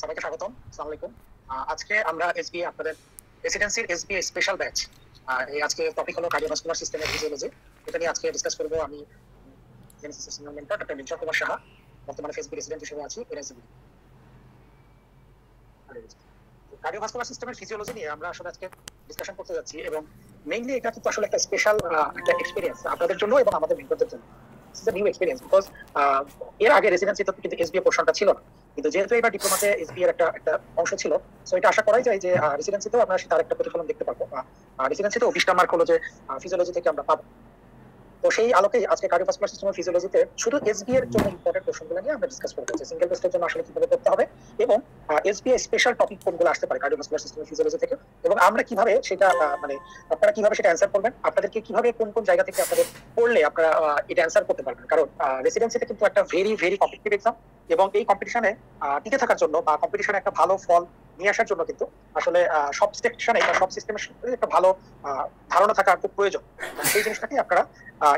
সবাইকে আসসালামু আলাইকুম। আজকে আমরা এসবি আপনাদের রেসিডেন্সির এসবি স্পেশাল ব্যাচ এই আজকে টপিক হলো কার্ডিওভাস্কুলার ফিজিওলজি এটা নিয়ে আজকে ডিসকাস করব আমি Genesis mentor doctor Kumar Saha. বর্তমানে ফেসবি রেসিডেন্ট হিসেবে আছি কার্ডিওভাস্কুলার সিস্টেমের ফিজিওলজি নিয়ে আমরা আসলে আজকে ডিসকাশন করতে যাচ্ছি এবং মেইনলি এটা কিন্তু আসলে একটা স্পেশাল একটা এক্সপিরিয়েন্স আপনাদের জন্য এবং আমাদের মেন্টরদের জন্য। এক্সপিরিয়েন্স এর আগে রেসিডেন্সি তো কিন্তু এসবিএ পোর্শনটা ছিল না। কিন্তু যেহেতু এবার ডিপ্লোমাতে এসবি এর একটা একটা অংশ ছিল সো এটা আশা করাই যায় যে রেসিডেন্সিতেও আমরা তার একটা প্রতিফলন দেখতে পাবো রেসিডেন্সিতেও বিশটা মার্ক হলো যে ফিজিওলজি থেকে আমরা পাবো। তো সেই আলোকেই আজকে কার্ডিওভাস্কুলার ফিজিওলজিতে শুধু এসবি এর জন্য ইম্পর্টেন্ট নিয়ে আমরা ডিসকাস করতে সিঙ্গেল টেস্টের জন্য আসলে কীভাবে করতে হবে এবং এসবি স্পেশাল টপিক কোনগুলো আসতে পারে কার্ডিওভাস্কুলার ফিজিওলজি থেকে এবং আমরা কীভাবে সেটা মানে আপনারা কীভাবে সেটা অ্যান্সার করবেন, আপনাদেরকে কীভাবে কোন কোন জায়গা থেকে আপনাদের পড়লে আপনারা এটা করতে পারবেন। কারণ রেসিডেন্সিতে কিন্তু একটা ভেরি ভেরি কম্পিটিটিভ এক্সাম এবং এই কম্পিটিশনে টিকে থাকার জন্য বা কম্পিটিশনে একটা ভালো ফল নিয়ে আসার জন্য কিন্তু আসলে সব সেকশনে বা সব সিস্টেমের একটা ভালো ধারণা থাকা খুব প্রয়োজন। সেই জিনিসটাকে আপনারা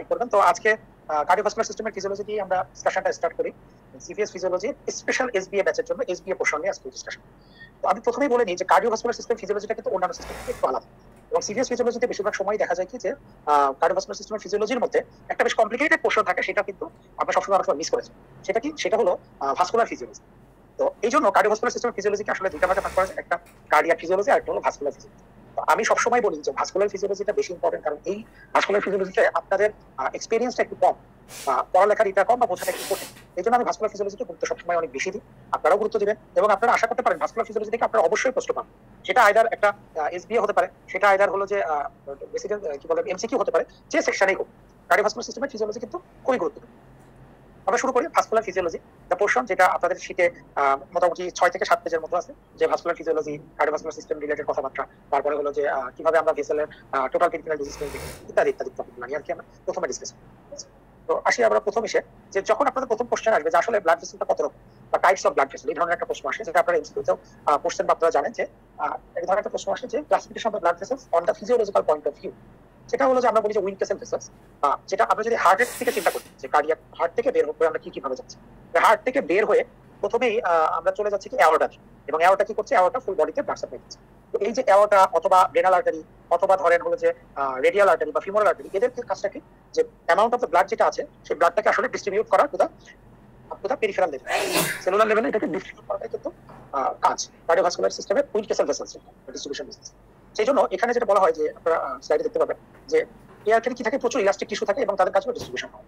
ই করবেন। তো আজকে কার্ডিওভাস্কুলার সিস্টেমের ফিজিওলজি দিয়ে আমরা ডিসকাশনটা স্টার্ট করি। সিভিএস ফিজিওলজি স্পেশাল এসবিএ ব্যাচের জন্য এসবিএ পোর্শন নিয়ে আজকে ডিসকাশন তো আমি প্রথমেই বলে নিই যে কার্ডিওভাস্কুলার সিস্টেম ফিজিওলজিটা কিন্তু অন্যান্য সিস্টেম থেকে একটু আলাদা। এবং সিভিএস ফিজিওলজিতে বেশিরভাগ সময় দেখা যায় কি যে কার্ডিওভাস্কুলার সিস্টেমের ফিজিওলজির মধ্যে একটা বেশ কমপ্লিকেটেড পোর্শন থাকে, সেটা কিন্তু আমরা সবসময় অনেক মিস করেছি। সেটা কি? সেটা হলো ভাস্কুলার ফিজিওলজি তো এই জন্য কার্ডিওভাস্কুলার সিস্টেমের ফিজিওলজিকে আসলে দুইটা ভাগে ভাগ করা একটা কার্ডিয়াক ফিজিওলজি আর একটা হলো ভাস্কুলার ফিজিওলজি আমি সবসময় বলি যে ভাস্কুলার ফিজিওলজিটা বেশি ইম্পর্টেন্ট কারণ এই ভাস্কুলার ফিজিওলজিতে আপনাদের এক্সপিরিয়েন্সটা একটু কম পড়ালেখার এটা কম বা বোঝাটা একটু কঠিন। এই জন্য আমি ভাস্কুলার ফিজিওলজিকে গুরুত্ব সবসময় অনেক বেশি দিই, আপনারাও গুরুত্ব দিবেন এবং আপনারা আশা করতে পারেন ভাস্কুলার ফিজিওলজি থেকে আপনারা অবশ্যই প্রশ্ন পান সেটা আইদার একটা এসবিএ হতে পারে, সেটা আইদার হলো যে রেসিডেন্ট কি বলে এমসিকিউ হতে পারে, যে সেকশনেই হোক। কার্ডিওভাস্কুলার সিস্টেমের ফিজিওলজি কিন্তু খুবই গুরুত্বপূর্ণ। আমরা শুরু করি ভাস্কুলার ফিজিওলজি দ্য পোর্শন যেটা আপনাদের শীতে মোটামুটি ছয় থেকে সাত পেজের মতো আছে, যে vascular physiology cardiovascular system related কথাবার্তা, তারপরে হলো যে কীভাবে আমরা ভেসেলের টোটাল ক্রিটিক্যাল ডিজিজ ইত্যাদি ইত্যাদি টপিকগুলো নিয়ে আর কি আমরা প্রথমে ডিসকাস তো আসি আমরা প্রথম এসে, যে যখন আপনাদের প্রথম কোশ্চেন আসবে যে আসলে ব্লাড ভেসেলটা কত রকম বা টাইপস অফ ব্লাড ভেসেল এই ধরনের একটা প্রশ্ন আসে, যেটা আপনারা এমসিকিউতেও কোশ্চেন বা আপনারা জানেন যে এই ধরনের একটা প্রশ্ন আসে যে classification of blood vessels on the physiological point of view সেটা হলো যে আমরা বলি যে উইনকেসেল ভেসেলস বা যেটা আমরা যদি হার্টের থেকে চিন্তা করি, যে কার্ডিয়াক হার্ট থেকে বের হয়ে আমরা কি কীভাবে যাচ্ছি? হার্ট থেকে বের হয়ে প্রথমেই আমরা চলে যাচ্ছি কি অ্যাওয়ার্টা এবং অ্যাওয়ার্টা কি করছে? অ্যাওয়ার্টা ফুল বডিতে ব্লাড সাপ্লাই দিচ্ছে তো এই যে অ্যাওয়ার্টা অথবা রেনাল আর্টারি অথবা ধরেন হলো যে রেডিয়াল আর্টারি বা ফিমোরাল আর্টারি এদের কাজটা কি যে অ্যামাউন্ট অফ দ্য ব্লাড যেটা আছে, সেই ব্লাডটাকে আসলে ডিস্ট্রিবিউট করা to the to the peripheral level cellular লেভেলে এটাকে ডিস্ট্রিবিউট করাটাই কিন্তু কাজ। কার্ডিওভাস্কুলার সিস্টেমের উইনকেসেল ভেসেলস ডিস্ট্রিবিউশন বিজনেস সেই জন্য এখানে যেটা বলা হয় যে আপনারা স্লাইডে দেখতে পাবেন যে এয়ারটেল কি থাকে? প্রচুর ইলাস্টিক টিস্যু থাকে এবং তাদের হলো ডিস্ট্রিবিউশন হয়।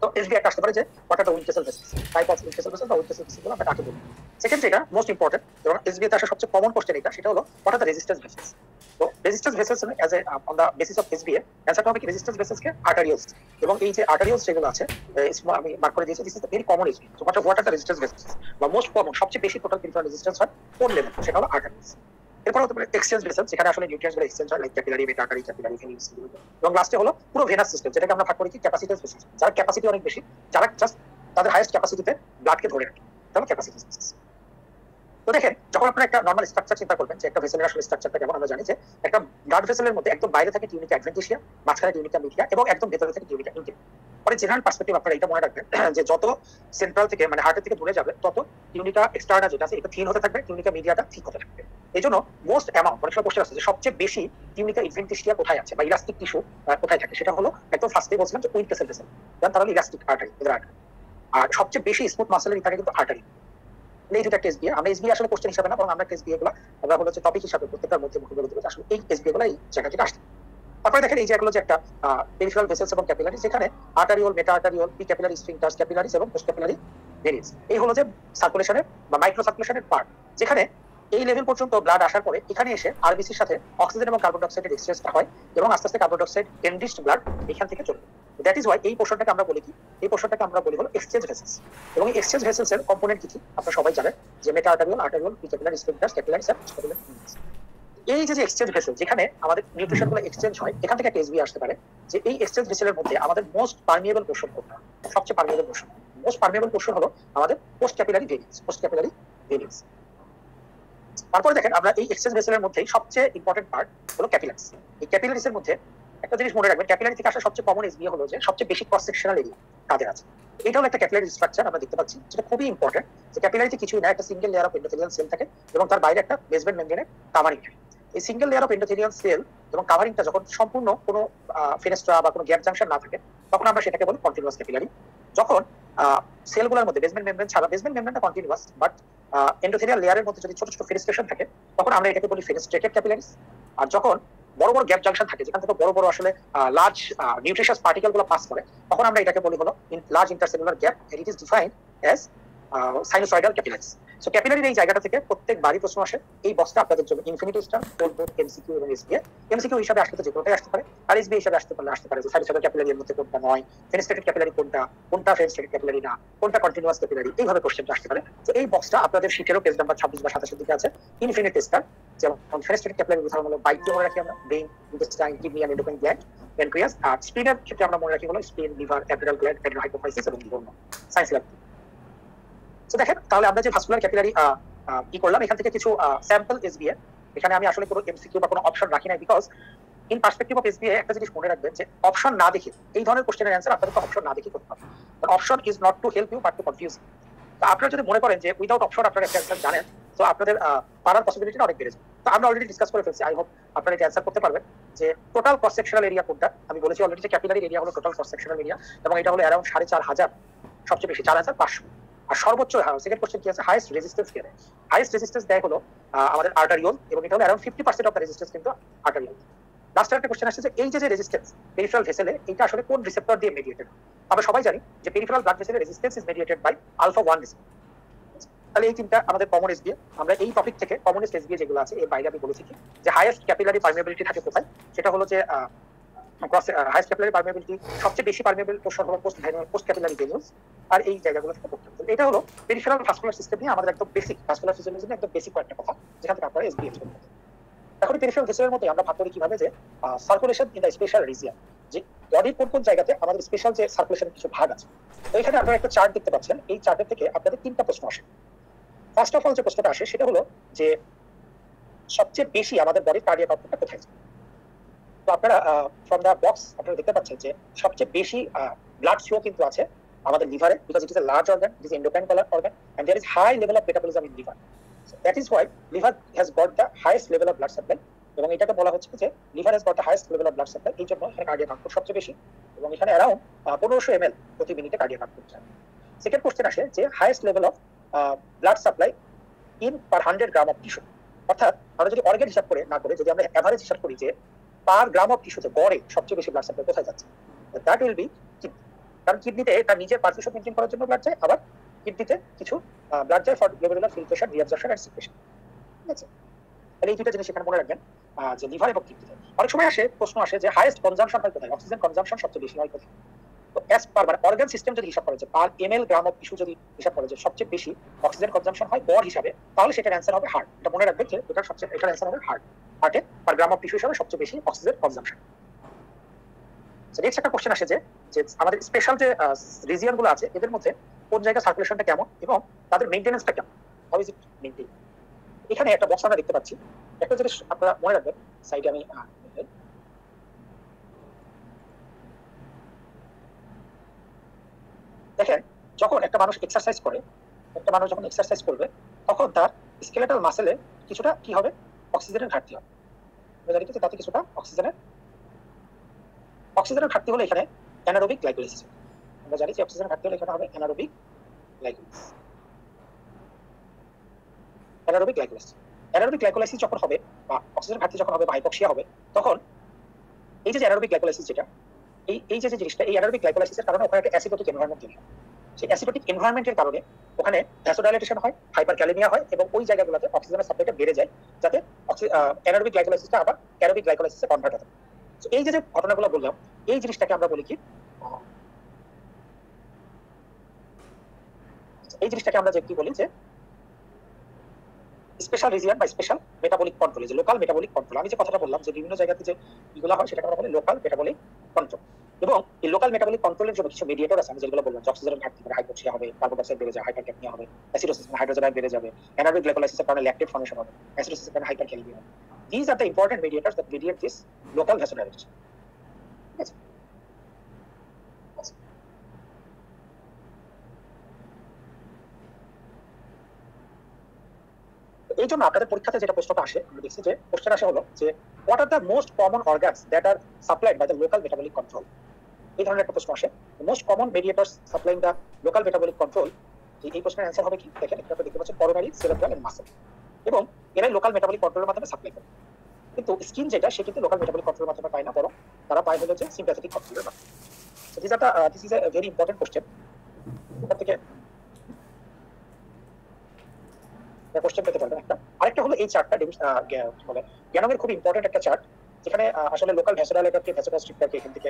তো এসবি একটা আসতে পারে যে what are the Windkessel vessels type of Windkessel vessel বা উইনকেসেল ভেসেল আমরা কাকে বলি? সেকেন্ড যেটা মোস্ট ইম্পর্টেন্ট এসবি তে আসা সবচেয়ে কমন কোশ্চেন এটা, সেটা হলো হোয়াট আর দ্য রেজিস্ট্যান্স তো resistance vessels as a on the basis of SB হবে কি? রেজিস্ট্যান্স আর্টারিয়ালস এবং এই যে আর্টারিয়ালস যেগুলো আছে আমি মার্ক করে দিয়েছি this is very common SB তো what are the resistance vessels বা মোস্ট কমন সবচেয়ে বেশি টোটাল পেরিফেরাল রেজিস্ট্যান্স হয় কোন লেভেল সেটা হলো আর্টারিয়ালস এরপর হতে পারে এক্সচেঞ্জ ভেসেল যেখানে আসলে নিউট্রিয়েন্টসগুলো এক্সচেঞ্জ হয় লাইক ক্যাপিলারি মেটাকারি ক্যাপিলারি ফিনিক্স এবং লাস্টে হলো পুরো ভেনাস সিস্টেম যেটাকে আমরা ভাগ করি ক্যাপাসিটি যারা ক্যাপাসিটি অনেক বেশি, যারা জাস্ট তাদের হাইয়েস্ট ক্যাপাসিটিতে ব্লাডকে ধরে রাখে। তাহলে ক্যাপাসিটি তো দেখেন, যখন আপনারা একটা নর্মাল স্ট্রাকচার চিন্তা করবেন যে একটা ভেসেলের আসলে স্ট্রাকচারটা কেমন, আমরা জানি যে একটা ব্লাড ভেসেলের মধ্যে একদম বাইরে থাকে টিউনিকা অ্যাডভেন্টিশিয়া মাঝখানে টিউনিকা মিডিয়া এবং একদম ভেতরে থেকে টিউনিকা ইন্টিম পরে জেনারেল পার্সপেক্টিভ আপনারা এটা মনে রাখবেন, যে যত সেন্ট্রাল থেকে মানে হার্টের থেকে দূরে যাবে, তত টিউনিকা এক্সটার্না যেটা আছে, এটা থিন হতে থাকবে টিউনিকা মিডিয়াটা ঠিক হতে থাকবে। এই জন্য মোস্ট অ্যামাউন্ট অনেক সময় কোশ্চেন আছে যে সবচেয়ে বেশি টিউনিকা ইনভেন্টিশিয়া কোথায় আছে, বা ইলাস্টিক টিস্যু কোথায় থাকে, সেটা হলো একদম ফার্স্টে বলছিলাম যে উইনকেসেল ভেসেল তার হলো ইলাস্টিক আর্টারি আর্টারি আর সবচেয়ে বেশি স্মুথ মাসেলের থাকে কিন্তু আর্টারি এই দুটা টেস্ট দিয়ে আমরা এসবি আসলে কোশ্চেন হিসাবে না, বরং আমরা টেস্ট দিয়ে গুলো, আমরা হলো হচ্ছে টপিক হিসাবে প্রত্যেকটার মধ্যে মুখে বলে দেবো আসলে এই এসবি গুলো এই জায়গা থেকে আসছে। তারপরে দেখেন এই যে এগুলো যে একটা পেরিফেরাল ভেসেলস এবং ক্যাপিলারি যেখানে arteriole meta arteriole pre capillary স্ট্রিংটাস capillaries এবং পোস্ট ক্যাপিলারি ভেরিয়েন্স এই হলো যে সার্কুলেশনের বা মাইক্রো সার্কুলেশনের পার্ট যেখানে এই লেভেল পর্যন্ত ব্লাড আসার পরে এখানে এসে আরবিসির সাথে অক্সিজেন এবং কার্বন ডাইঅক্সাইডের এক্সচেঞ্জটা হয় এবং আস্তে আস্তে কার্বন ডাইঅক্সাইড এনরিচড ব্লাড এখান থেকে চলে দ্যাট ইজ ওয়াই এই পোর্শনটাকে আমরা বলি কি? এই পোর্শনটাকে আমরা বলি হলো এক্সচেঞ্জ ভেসেলস এবং এই এক্সচেঞ্জ ভেসেলস এর কম্পোনেন্ট কি কি? আপনারা সবাই জানেন যে meta arteriole arteriole pre capillary sphincters capillaries আর পোস্ট ক্যাপিলারি এই যে এক্সচেঞ্জ ভেসেল যেখানে আমাদের নিউট্রিশনগুলো এক্সচেঞ্জ হয়, এখান থেকে একটা এসবি আসতে পারে যে এই এক্সচেঞ্জ ভেসেলের মধ্যে আমাদের মোস্ট পারমিয়েবল পোর্শন কোনটা? সবচেয়ে permeable portion most permeable portion হলো আমাদের post capillary variance post capillary variance তারপরে দেখেন আমরা এই এক্সচেঞ্জ ভেসেলের মধ্যেই সবচেয়ে ইম্পর্টেন্ট পার্ট হলো ক্যাপিলারিস এই ক্যাপিলারিস এর মধ্যে একটা জিনিস মনে রাখবেন ক্যাপিলারি থেকে আসা সবচেয়ে কমন এসবি হলো যে সবচেয়ে বেশি ক্রস সেকশনাল এরিয়া কাদের আছে এটাও একটা ক্যাপিলারি স্ট্রাকচার আমরা দেখতে পাচ্ছি, যেটা খুবই ইম্পর্টেন্ট যে ক্যাপিলারিতে কিছু না, একটা single layer of endothelial cell থাকে এবং তার বাইরে একটা বেসমেন্ট মেমব্রেনের কাভারিং থাকে। এই single layer of endothelial cell এবং কাভারিংটা যখন সম্পূর্ণ কোনো ফেনেস্ট্রা বা কোনো গ্যাপ জাংশন না থাকে, তখন আমরা সেটাকে বলি কন্টিনিউয়াস ক্যাপিলারি যখন সেলগুলোর মধ্যে বেসমেন্ট মেমব্রেন ছাড়া বেসমেন্ট মেমব্রেনটা কন্টিনিউয়াস বাট এন্ডোথেলিয়াল লেয়ারের মধ্যে যদি ছোট ছোট ফেরিস্টেশন থাকে, তখন আমরা এটাকে বলি ফেরিস্টেটেড ক্যাপিলারিস আর যখন বড় বড় গ্যাপ জাংশন থাকে, যেখান থেকে বড় বড় আসলে লার্জ নিউট্রিশিয়াস পার্টিকেলগুলো পাস করে, তখন আমরা এটাকে বলি হলো large intercellular gap it is defined as sinusoidal capillaries so ক্যাপিলারির এই জায়গাটা থেকে প্রত্যেক বাড়ি প্রশ্ন আসে, এই বক্সটা আপনাদের জন্য infinity star toll board MCQ এবং এসবিএ এমসিকিউ হিসাবে আসতে তো যে আসতে পারে, আর এসবিএ হিসাবে আসতে পারলে আসতে পারে যে সাইনোসয়েডাল ক্যাপিলারির মধ্যে কোনটা নয় ফেনিস্টেটেড ক্যাপিলারি কোনটা কোনটা ফেনিস্টেটেড ক্যাপিলারি না, কোনটা কন্টিনিউয়াস ক্যাপিলারি এইভাবে কোশ্চেনটা আসতে পারে। তো এই বক্সটা আপনাদের শীটেরও পেজ নাম্বার ছাব্বিশ বা সাতাশের দিকে আছে। ইনফিনিটি স্টার যেমন ফেনিস্টেটেড ক্যাপিলারি উদাহরণ হলো বাইক মনে রাখি আমরা brain intestine kidney and endocrine gland pancreas আর স্প্লিনের ক্ষেত্রে আমরা মনে রাখি হলো spleen liver adrenal gland adrenal hypophysis এবং লিভার সায়েন্স ল্যাব তো দেখেন, তাহলে আমরা যে ভাস্কুলার ক্যাপিলারি কি করলাম, এখান থেকে কিছু স্যাম্পল এসবিএ এখানে আমি আসলে কোনো এমসিকিউ বা কোনো অপশন রাখি নাই because in perspective of SBA একটা জিনিস মনে রাখবেন যে অপশন না দেখে, এই ধরনের কোশ্চেনের অ্যান্সার আপনাদেরকে অপশন না দেখে করতে হবে। Option is not to help you but to confuse তো আপনারা যদি মনে করেন যে উইদাউট অপশন আপনারা একটা অ্যান্সার জানেন, তো আপনাদের পারার পসিবিলিটিটা অনেক বেড়ে যাবে তো আমরা অলরেডি ডিসকাস করে ফেলছি আই হোপ আপনারা এটা অ্যান্সার করতে পারবেন যে টোটাল ক্রস এরিয়া কোনটা? আমি বলেছি অলরেডি যে ক্যাপিলারি এরিয়া হলো টোটাল ক্রস এরিয়া এবং এটা হলো অ্যারাউন্ড সাড়ে চার হাজার, সবচেয়ে বেশি, চার হাজার পাঁচশো। আর সর্বোচ্চ সেকেন্ড কোশ্চেন কি আছে? হাইস্ট কে দেয় হাইস্ট দেয় হলো আমাদের এবং এটা হলো around fifty percent of the কিন্তু একটা কোশ্চেন আসছে যে এই যে পেরিফেরাল ভেসেলে এটা আসলে কোন রিসেপ্টর দিয়ে মেডিয়েটেড আমরা সবাই জানি যে peripheral blood ভেসেলের is mediated by alpha one receptor তাহলে এই তিনটা আমাদের কমন এসবিএ আমরা এই টপিক থেকে কমনেস্ট এসবিএ যেগুলো আছে এর বাইরে আমি বলেছি যে হাইয়েস্ট ক্যাপিলারি পারমেবিলিটি থাকে কোথায়? সেটা হলো যে ক্রস হাইয়েস্ট ক্যাপিলারি পারমেবিলিটি সবচেয়ে বেশি পোর্শন হলো পোস্ট পোস্ট ক্যাপিলারি আর এই জায়গাগুলো থেকে পড়তে হবে। এটা হলো পেরিফেরাল ভাস্কুলার সিস্টেম নিয়ে আমাদের একদম বেসিক ভাস্কুলার নিয়ে একদম বেসিক কয়েকটা কথা, যেখান থেকে আপনারা করতে এখন পেরিফেরাল ভেসেলের আমরা ভাগ করি কীভাবে যে সার্কুলেশন ইন দ্য স্পেশাল যে বডির কোন কোন জায়গাতে আমাদের স্পেশাল যে সার্কুলেশনের কিছু ভাগ আছে। তো এখানে আপনারা একটা চার্ট দেখতে পাচ্ছেন, এই চার্টের থেকে আপনাদের তিনটা প্রশ্ন আসে। ফার্স্ট অফ অল যে প্রশ্নটা আসে, সেটা হলো যে সবচেয়ে বেশি আমাদের বডির কার্ডিয়াক আউটপুটটা কোথায় তো আপনারা ফ্রম দ্য বক্স আপনারা দেখতে পাচ্ছেন যে সবচেয়ে বেশি ব্লাড ফ্লো কিন্তু আছে আমাদের লিভারে because it is a large organ it is endocrine collar organ and there is high level of metabolism in liver that is why liver has got the highest level of blood supply এবং এটাকে বলা হচ্ছে যে liver has got the highest level of blood supply এই জন্য এখানে cardiac output সবচেয়ে বেশি এবং এখানে অ্যারাউন্ড পনেরোশো এম এল প্রতি মিনিটে কার্ডিয়াক আউটপুট যায়। সেকেন্ড কোশ্চেন আসে যে highest level of blood supply in per hundred gram of tissue অর্থাৎ আমরা যদি অর্গেন হিসাব করে না করে যদি আমরা অ্যাভারেজ হিসাব করি যে পার গ্রাম অফ টিস্যুতে গড়ে সবচেয়ে বেশি ব্লাড স্যাম্পল কোথায় যাচ্ছে? দ্যাট উইল বি কিডনি কারণ কিডনিতে তার নিজের পারফিউশন মেনটেন করার জন্য ব্লাড চাই, আবার কিডনিতে কিছু ব্লাড যায় for glomerular filtration reabsorption and secretion ঠিক আছে? তাহলে এই দুটো জিনিস এখানে মনে রাখবেন যে লিভার এবং কিডনিতে অনেক সময় আসে, প্রশ্ন আসে যে হাইয়েস্ট কনজাম্পশন হয় কোথায়? অক্সিজেন কনজাম্পশন সবচেয়ে বেশি হয় কোথায়? তো পার মানে অর্গান সিস্টেম যদি হিসাব করে যে per M L gram of tissue যদি হিসাব করে যে সবচেয়ে বেশি অক্সিজেন হয় হিসাবে, তাহলে সেটার অ্যান্সার হবে হার্ট এটা মনে যে এটার সবচেয়ে, এটার অ্যান্সার হবে হার্ট হার্টে পার গ্রাম অফ টিস্যু হিসাবে সবচেয়ে বেশি অক্সিজেন নেক্সট একটা কোশ্চেন আসে যে আমাদের স্পেশাল যে রিজিয়নগুলো আছে, এদের মধ্যে কোন জায়গায় সার্কুলেশনটা কেমন এবং তাদের মেইনটেনেন্সটা কেমন? হাউ ইজ ইট এখানে একটা বক্স আমরা দেখতে পাচ্ছি। একটা জিনিস আপনারা মনে রাখবেন সাইডে আমি দেখেন, যখন একটা মানুষ এক্সারসাইজ করে, একটা মানুষ যখন এক্সারসাইজ করবে, তখন তার স্কেলেটাল মাসেলে কিছুটা কি হবে? অক্সিজেনের ঘাটতি হবে। জানি তো তাতে কিছুটা অক্সিজেনের অক্সিজেনের ঘাটতি হলে এখানে অ্যানারোবিক গ্লাইকোলাইসিস আমরা জানি যে অক্সিজেনের ঘাটতি হলে এখানে হবে anaerobic glycolysis anaerobic glycolysis anaerobic glycolysis যখন হবে বা অক্সিজেন ঘাটতি যখন হবে বা হাইপক্সিয়া হবে, তখন এই যে অ্যানারোবিক গ্লাইকোলাইসিস যেটা এই এই যে জিনিসটা, এই অ্যানারোবিক গ্লাইকোলাইসিসের কারণে ওখানে একটা অ্যাসিডোটিক এনভায়রনমেন্ট তৈরি হয়। সেই অ্যাসিডোটিক এনভায়রনমেন্টের কারণে ওখানে ভ্যাসোডাইলেটেশন হয় হাইপার ক্যালেমিয়া হয় এবং ওই জায়গাগুলোতে অক্সিজেনের সাপ্লাইটা বেড়ে যায়, যাতে অ্যানারোবিক গ্লাইকোলাইসিসটা আবার অ্যারোবিক গ্লাইকোলাইসিসে কনভার্ট হয় এই যে যে ঘটনাগুলো বললাম, এই জিনিসটাকে আমরা বলি কি, এই জিনিসটাকে আমরা যে কি বলি যে স্পেশাল রিজিয়ন বা স্পেশাল মেটাবলিক কন্ট্রোল যে লোকাল মেটাবলিক কন্ট্রোল আমি যে কথাটা বললাম যে বিভিন্ন জায়গাতে যে এগুলো হয়, সেটাকে আমরা বলি লোকাল মেটাবলিক কন্ট্রোল এবং এই লোকাল মেটাবলিক কন্ট্রোলের জন্য কিছু মেডিয়েটর আছে, আমি যেগুলো বললাম অক্সিজেনের ঘাটতি করে হাইপোক্সিয়া হবে কার্বন ডাইঅক্সাইড বেড়ে যায় হাইপারক্যাপনিয়া হবে অ্যাসিডোসিস হাইড্রোজেন বেড়ে যাবে অ্যানারোবিক গ্লাইকোলাইসিসের কারণে ল্যাকটেট ফর্মেশন হবে অ্যাসিডোসিসের কারণে হাইপারক্যালেমিয়া হবে। These are the important mediators that mediate this local vasodilatation ঠিক এই জন্য আপনাদের পরীক্ষাতে যেটা প্রশ্নটা আসে, আমরা দেখছি যে কোশ্চেন আসে হলো যে what are the most common organs that are supplied by the local metabolic control এই ধরনের একটা প্রশ্ন আসে। Most common mediators supplying the local metabolic control এই প্রশ্নের অ্যান্সার হবে কি? দেখেন আপনি দেখতে পাচ্ছেন করোনারি সেরেব্রাল এন্ড মাসেল এবং এরাই লোকাল মেটাবলিক কন্ট্রোলের মাধ্যমে সাপ্লাই করে। কিন্তু স্কিন যেটা সে কিন্তু লোকাল মেটাবলিক কন্ট্রোলের মাধ্যমে পায় না, বরং তারা পায় হলো যে সিম্প্যাথেটিক কন্ট্রোলের মাধ্যমে। This is a very important question থেকে কোশ্চেন পেতে পারবেন একটা। আরেকটা হলো এই চার্টটা বলে খুব ইম্পর্টেন্ট একটা চার্ট যেখানে আসলে লোকাল ভ্যাসোডাইলেটরকে ভ্যাসোকনস্ট্রিক্টরকে এখান থেকে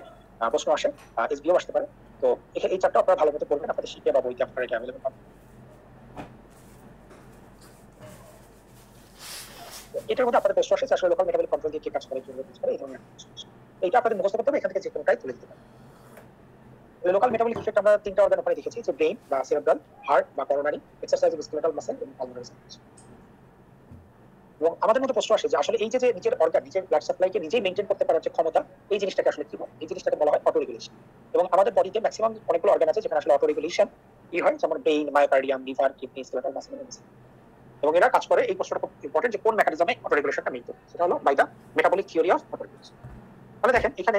প্রশ্ন আসে এসবিও আসতে পারে। তো এই চার্টটা আপনারা ভালো মতো পড়বেন, আপনাদের শিখে বা বইতে আপনারা এটা অ্যাভেলেবল পাবেন। এটার মধ্যে আপনাদের প্রশ্ন আসে আসলে লোকাল মেটাবলিক কন্ট্রোল দিয়ে কি কাজ করে এই ধরনের এইটা আপনাদের মুখস্থ করতে হবে, এখান থেকে যে কোনোটাই তুলে দিতে পারেন। লোকাল মেটাবলিক ইফেক্ট আমরা তিনটা অর্গান ওখানে দেখেছি, যে বা সেরেব্রাল হার্ট বা করোনারি এক্সারসাইজ স্কেলেটাল মাসেল এবং পালমোনারি এবং আমাদের প্রশ্ন আসে যে আসলে এই যে নিজের অর্গান নিজের ব্লাড সাপ্লাইকে নিজেই মেনটেন করতে পারার যে ক্ষমতা, এই জিনিসটাকে আসলে কি বলে? এই জিনিসটাকে বলা হয় অটো রেগুলেশন এবং আমাদের বডিতে ম্যাক্সিমাম অনেকগুলো অর্গান আছে যেখানে আসলে অটো রেগুলেশন কি হয়, যেমন brain myocardium liver kidney skeletal muscle এবং এরা কাজ করে এই প্রশ্নটা খুব ইম্পর্টেন্ট যে কোন মেকানিজমে অটো রেগুলেশনটা মেনটেন সেটা হলো by the metabolic theory of auto তাহলে দেখেন, এখানে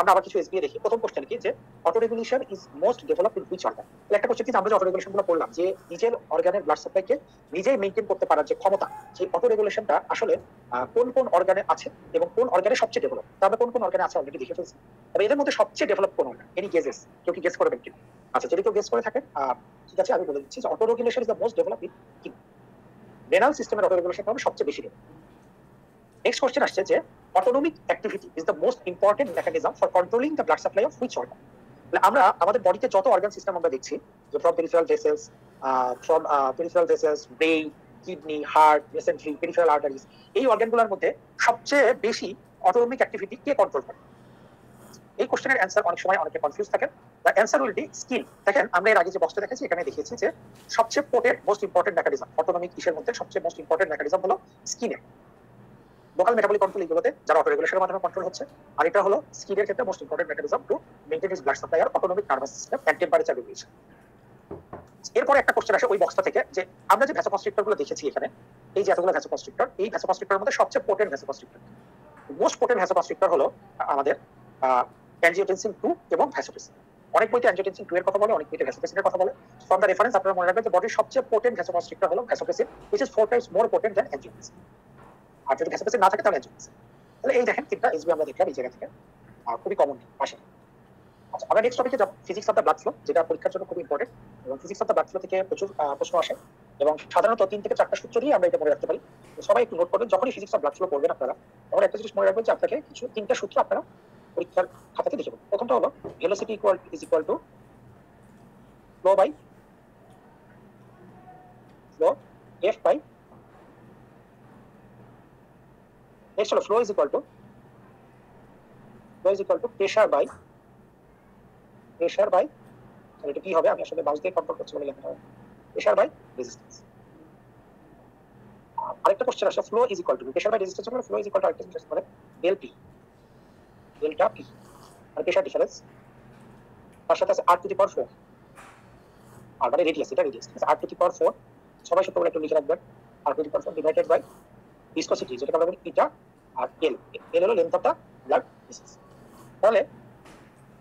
আমরা আবার কিছু এসবিএ দেখি। প্রথম কোশ্চেন কি? যে autoregulation is most developed in which organ তাহলে একটা কোশ্চেন আমরা যে অটো রেগুলেশনগুলো পড়লাম, যে নিজের অর্গানের ব্লাড সাপ্লাইকে নিজেই মেইনটেইন করতে পারার যে ক্ষমতা সেই অটো রেগুলেশনটা আসলে কোন কোন অর্গানে আছে এবং কোন অর্গানে সবচেয়ে ডেভেলপ তাহলে কোন কোন অর্গানে আছে অলরেডি দেখে ফেলছি। তবে এদের মধ্যে সবচেয়ে ডেভেলপ কোন অর্গান এনি গেজেস কেউ কি গেস করবেন কিনা? আচ্ছা যদি কেউ গেস করে থাকেন ঠিক আছে, আমি বলে দিচ্ছি যে autoregulation is the most develop in renal সিস্টেমের অটো রেগুলেশন সবচেয়ে বেশি ডেভেলপ নেক্সট কোশ্চেন আসছে যে autonomic activity is the most important mechanism for controlling the blood supply of which organ আমরা, আমাদের বডিতে যত অর্গান সিস্টেম আমরা দেখছি, যে from peripheral vessels from peripheral vessels brain kidney heart recently peripheral arteries এই অর্গানগুলোর মধ্যে সবচেয়ে বেশি অটোনমিক অ্যাক্টিভিটি কে কন্ট্রোল করে? এই কোশ্চেনের অ্যান্সার অনেক সময় অনেকে কনফিউজ থাকেন। The answer will be skin দেখেন, আমরা এর আগে যে বক্সটা দেখেছি, এখানে দেখিয়েছি যে সবচেয়ে potent most important mechanism autonomic ইসের মধ্যে সবচেয়ে মোস্ট ইম্পর্টেন্ট মেকানিজম হলো স্কিনে লোকাল মেটাবলিক কন্ট্রোল এগুলোতে যারা অটো রেগুলেশনের মাধ্যমে কন্ট্রোল হচ্ছে, আর এটা হলো স্কিনের ক্ষেত্রে most important mechanism to maintain is blood supply R autonomic nervous system and temperature regulation এরপরে একটা কোশ্চেন আসে ওই বক্সটা থেকে যে আমরা যে ভ্যাসোকনস্ট্রিক্টরগুলো দেখেছি এখানে, এই যে এতগুলো ভ্যাসোকনস্ট্রিক্টর এই ভ্যাসোকনস্ট্রিক্টরের মধ্যে সবচেয়ে potent vasoconstrictor most potent vasoconstrictor হলো আমাদের অ্যানজিওটেনসিন 2 এবং ভ্যাসোপ্রেসিন অনেক বইতে অ্যানজিওটেনসিন 2 এর কথা বলে, অনেক বইতে ভ্যাসোপ্রেসিনের কথা বলে। ফ্রম দ্য রেফারেন্স আপনারা মনে রাখবেন যে বডির সবচেয়ে পোটেন্ট ভ্যাসোকনস্ট্রিক্টর হলো vasopressin which is four times more potent than angiotensin আর যদি ভ্যাসোপ্রেসিন না থাকে, তাহলে অ্যানজিওটেনসিন তাহলে এই দেখেন, তিনটা এসবি আমরা দেখলাম এই জায়গা থেকে। আর খুবই কমন আসে আচ্ছা আমরা নেক্সট টপিকে যাব। Physics of the blood flow যেটা পরীক্ষার জন্য খুব ইম্পর্টেন্ট এবং physics of the blood flow থেকে প্রচুর প্রশ্ন আসে। এবং সাধারণত তিন থেকে চারটা সূত্র দিয়ে আমরা এটা মনে রাখতে পারি। সবাই একটু নোট করবেন, যখনই ফিজিক্স অফ ব্লাড ফ্লো পড়বেন আপনারা তখন একটা জিনিস মনে রাখবেন যে আপনাকে কিছু, তিনটা সূত্র আপনারা পরীক্ষার খাতাতে লিখে প্রথমটা হলো velocity equal is equal to flow by flow F by next হলো flow is equal to flow is equal to pressure by pressure by এটা কি হবে? আমি আসলে বাউস দিয়ে কন্ট্রোল করছি বলে লেখা হবে। বাই রেজিস্ট্যান্স আরেকটা কোশ্চেন আসে flow is equal to pressure by resistance মানে ফ্লো ইজ ইকুয়াল টু আরেকটা জিনিস মানে ডেল পি ডেল্টা পি আর প্রেসার ডিফারেন্স তার সাথে আছে আর টু দি পাওয়ার ফোর আর মানে রেডিয়াস এটা radius R to the power four সবাই সূত্রগুলো একটু লিখে রাখবেন। R to the power four divided by viscosity যেটা আমরা বলি ইটা আর এল এল হলো length of the blood vessels তাহলে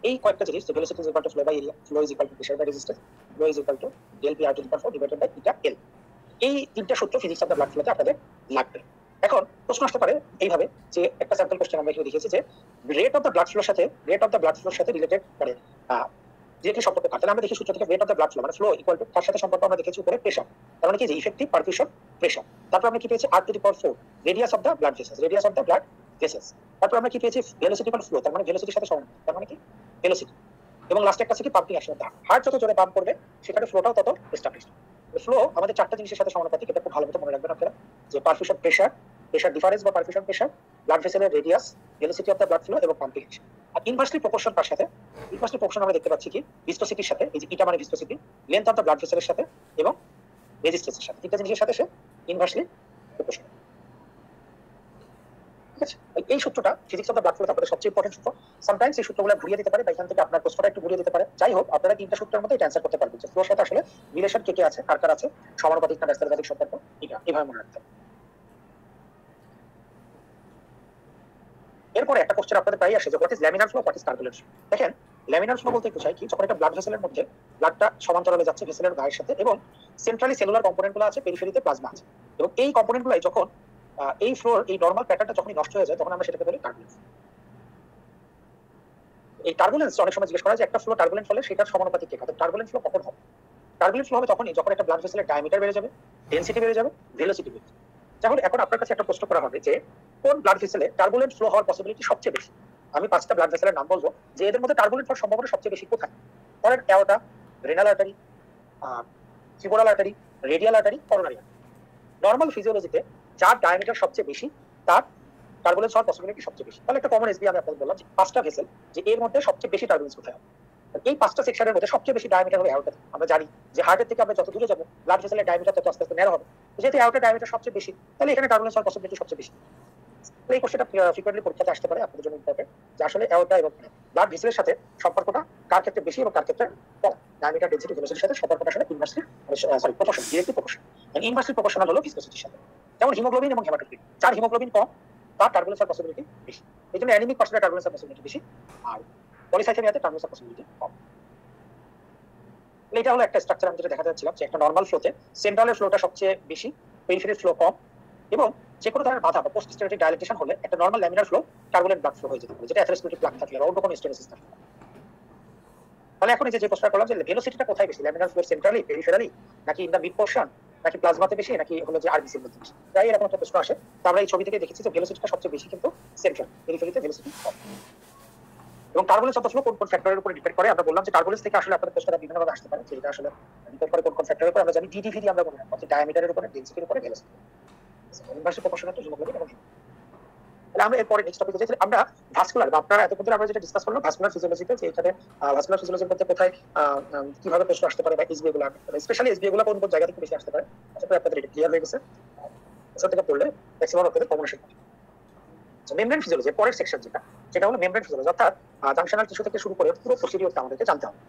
এই কয়েকটা জিনিস velocity is equal to flow by area flow is equal to pressure by resistance flow is equal to del P R to the power divided by eta L এই তিনটা সূত্র physics of the blood ফ্লোতে আপনাদের লাগবে এখন প্রশ্ন আসতে পারে এইভাবে যে একটা স্যাম্পল কোশ্চেন আমরা এখানে দেখেছি যে রেট অফ দ্য ব্লাড ফ্লোর সাথে রেট অফ দ্য ব্লাড ফ্লোর সাথে রিলেটেড করে ডিরেক্টলি সম্পর্ক কাটলে আমরা দেখি সূত্র থেকে rate of the blood flow মানে ফ্লো ইকুয়াল টু তার সাথে সম্পর্ক আমরা দেখেছি উপরে প্রেশার তার মানে কি যে ইফেক্টিভ পারফিউশন প্রেশার তারপর আমরা কি পেয়েছি? R to the power four radius of the blood vessels radius of the blood vessels তারপর আমরা কি পেয়েছি? ভেলোসিটি মানে ফ্লো তার মানে ভেলোসিটির সাথে সমান। তার মানে কি? ভেলোসিটি এবং লাস্টে একটা আছে কি? পাম্পিং অ্যাকশন হার্ট যত জোরে পাম্প করবে সেখানে ফ্লোটাও তত এস্টাবলিশ ফ্লো আমাদের চারটা জিনিসের সাথে সমানুপাতিক, এটা খুব ভালো মতো মনে রাখবেন আপনারা। যে পারফিউশন প্রেশার প্রেশার ডিফারেন্স বা perfusion pressure blood ভেসেলের radius velocity of the blood flow এবং পাম্পিং আর ইনভার্সলি প্রপোর্শন তার সাথে ইনভার্সলি প্রপোর্শন আমরা দেখতে পাচ্ছি কি? ভিসকোসিটির সাথে, এই যে ইটা মানে viscosity length of the blood ভেসেলের সাথে এবং রেজিস্ট্যান্সের সাথে। তিনটা জিনিসের সাথে সে ইনভার্সলি প্রপোর্শন এই সূত্রটা physics of the blood flow আপনাদের সবচেয়ে ইম্পর্টেন্ট সূত্র। সামটাইমস এই সূত্রগুলো ঘুরিয়ে দিতে পারে বা এখান থেকে আপনার প্রশ্নটা একটু ঘুরিয়ে দিতে পারে। যাই হোক, আপনারা তিনটা সূত্রের মধ্যে এটা অ্যান্সার করতে পারবেন। যে ফ্লোর সাথে আসলে রিলেশন কে কে আছে, কার কার আছে, সমানুপাতিক না ব্যস্তানুপাতিক সম্পর্ক, এটা এভাবে মনে রাখতে হবে। এরপরে একটা কোশ্চেন আপনাদের প্রায় আসে যে what is laminar flow what is turbulence দেখেন ল্যামিনার ফ্লো বলতে বোঝায় কি, যখন একটা ব্লাড ভেসেলের মধ্যে ব্লাডটা সমান্তরালে যাচ্ছে ভেসেলের গায়ের সাথে এবং সেন্ট্রালি সেলুলার কম্পোনেন্টগুলো আছে পেরিফেরিতে প্লাজমা আছে। এবং এই কম্পোনেন্ট গুলাই যখন এই ফ্লোর এই নর্মাল প্যাটার্নটা যখনই নষ্ট হয়ে যায়, তখন আমরা সেটাকে বলি টার্বুলেন্স এই টার্বুলেন্স অনেক সময় জিজ্ঞেস করা হয় যে একটা ফ্লো টার্বুলেন্ট হলে সেটার সমানুপাতিক কে? হবে টার্বুলেন্ট ফ্লো কখন হবে টার্বুলেন্ট ফ্লো হবে তখনই যখন একটা ব্লাড ভেসেলের ডায়ামিটার বেড়ে যাবে ডেনসিটি বেড়ে যাবে ভেলোসিটি বেড়ে যাবে। তাহলে এখন আপনার কাছে একটা প্রশ্ন করা হবে যে, কোন ব্লাড ভেসেলে টার্বুলেন্ট ফ্লো হওয়ার পসিবিলিটি সবচেয়ে বেশি? আমি পাঁচটা ব্লাড ভেসেলের নাম বলব, যে এদের মধ্যে টার্বুলেন্ট হওয়ার সম্ভাবনা সবচেয়ে বেশি কোথায়? ধরেন aorta renal artery femoral artery radial artery coronary normal ফিজিওলজিতে যার ডায়ামিটার সবচেয়ে বেশি, তার টার্বুলেন্স হওয়ার পসিবিলিটি সবচেয়ে বেশি। তাহলে একটা কমন এসবি আমি আপনাকে বললাম যে, পাঁচটা ভেসেল যে এর মধ্যে সবচেয়ে বেশি টার্বুলেন্স কোথায় হবে? এই পাঁচটা সেকশনের মধ্যে সবচেয়ে বেশি ডায়ামিটার হবে অ্যাওটা আমরা জানি যে হার্টের থেকে আমরা যত দূরে যাব ব্লাড ভেসেলের ডায়ামিটার তত আস্তে আস্তে ন্যারো হবে। যেহেতু অ্যাওটা ডায়ামিটার সবচেয়ে বেশি, তাহলে এখানে টার্বুলেন্স হওয়ার পসিবিলিটি সবচেয়ে বেশি। এই কোশ্চেনটা ফ্রিকোয়েন্টলি পরীক্ষাতে আসতে পারে আপনাদের জন্য ইম্পর্টেন্ট যে আসলে অ্যাওটা এবং ব্লাড ভেসেলের সাথে সম্পর্কটা কার ক্ষেত্রে বেশি এবং কার ক্ষেত্রে কম? ডায়ামিটার ডেন্সিটি ভেলোসিটির সাথে সম্পর্কটা আসলে inversely sorry proportion directly proportion মানে ইনভার্সলি প্রপোর্শনাল হলো ভিসকোসিটির সাথে। যেমন হিমোগ্লোবিন এবং হেমাটোক্রিট যার হিমোগ্লোবিন কম, তার টার্বুলেন্স হওয়ার পসিবিলিটি বেশি। এই জন্য অ্যানিমিক পার্সনের টার্বুলেন্স হওয়ার পসিবিলিটি বেশি। আর পলিসাইথেমিয়াতে হওয়ার পসিবিলিটি এটা হলো একটা স্ট্রাকচার আমি যেটা দেখাতে যাচ্ছিলাম যে একটা নর্মাল ফ্লোতে সেন্ট্রালের ফ্লোটা সবচেয়ে বেশি পেরিফেরির ফ্লো কম এবং যে কোনো ধরনের বাধা বা পোস্ট ডায়ালিটেশন হলে একটা normal laminar flow turbulent blood flow হয়ে যেতে পারে, যেটা অ্যাথেরোস্ক্লেরোটিক প্লাক থাকলে বা অন্য কোনো স্টেনোসিস থাকলে। তাহলে এখন এই যে প্রশ্নটা করলাম যে ভেলোসিটিটা কোথায় বেশি? ল্যামিনার ফ্লো সেন্ট্রালি পেরিফেরালি নাকি ইন দা মিড পোর্শন নাকি প্লাজমাতে বেশি, নাকি হলো যে আরবিসির মধ্যে বেশি? প্রায় এরকম একটা প্রশ্ন আসে। তো আমরা এই ছবি থেকে দেখেছি যে ভেলোসিটিটা সবচেয়ে বেশি কিন্তু সেন্ট্রাল পেরিফেরিতে ভেলোসিটি কম। এবং টার্বুলেন্স অত কোন কোন ফ্যাক্টরের উপর ডিপেন্ড করে, আমরা বললাম যে টার্বুলেন্স থেকে আসলে আপনাদের প্রশ্নটা বিভিন্ন ভাবে আসতে পারে যে এটা আসলে ডিপেন্ড করে কোন কোন ফ্যাক্টরের উপর, আমরা জানি ডিডিভিডি আমরা বলি অর্থাৎ ডায়ামিটারের উপরে ডেনসিটির উপরে velocity inversely proportional to haemoglobin এবং তাহলে আমরা এরপরে নেক্সট টপিকে আমরা ভাস্কুলার বা আপনারা এতক্ষণ আমরা যেটা ডিসকাস করলাম ভাস্কুলার ফিজিওলজিতে যে এখানে ভাস্কুলার ফিজিওলজির মধ্যে কোথায় কীভাবে প্রশ্ন আসতে পারে বা এসবি গুলো স্পেশালি গুলো কোন কোন জায়গা থেকে বেশি আসতে পারে আপনাদের এটা ক্লিয়ার হয়ে গেছে। থেকে পড়লে ম্যাক্সিমাম আপনাদের কমন মেমব্রেন ফিজিওলজি পরের সেকশন যেটা, সেটা হলো মেমব্রেন ফিজিওলজি অর্থাৎ জাংশনাল টিস্যু থেকে শুরু করে পুরো প্রসিডিওরটা আমাদেরকে জানতে হবে।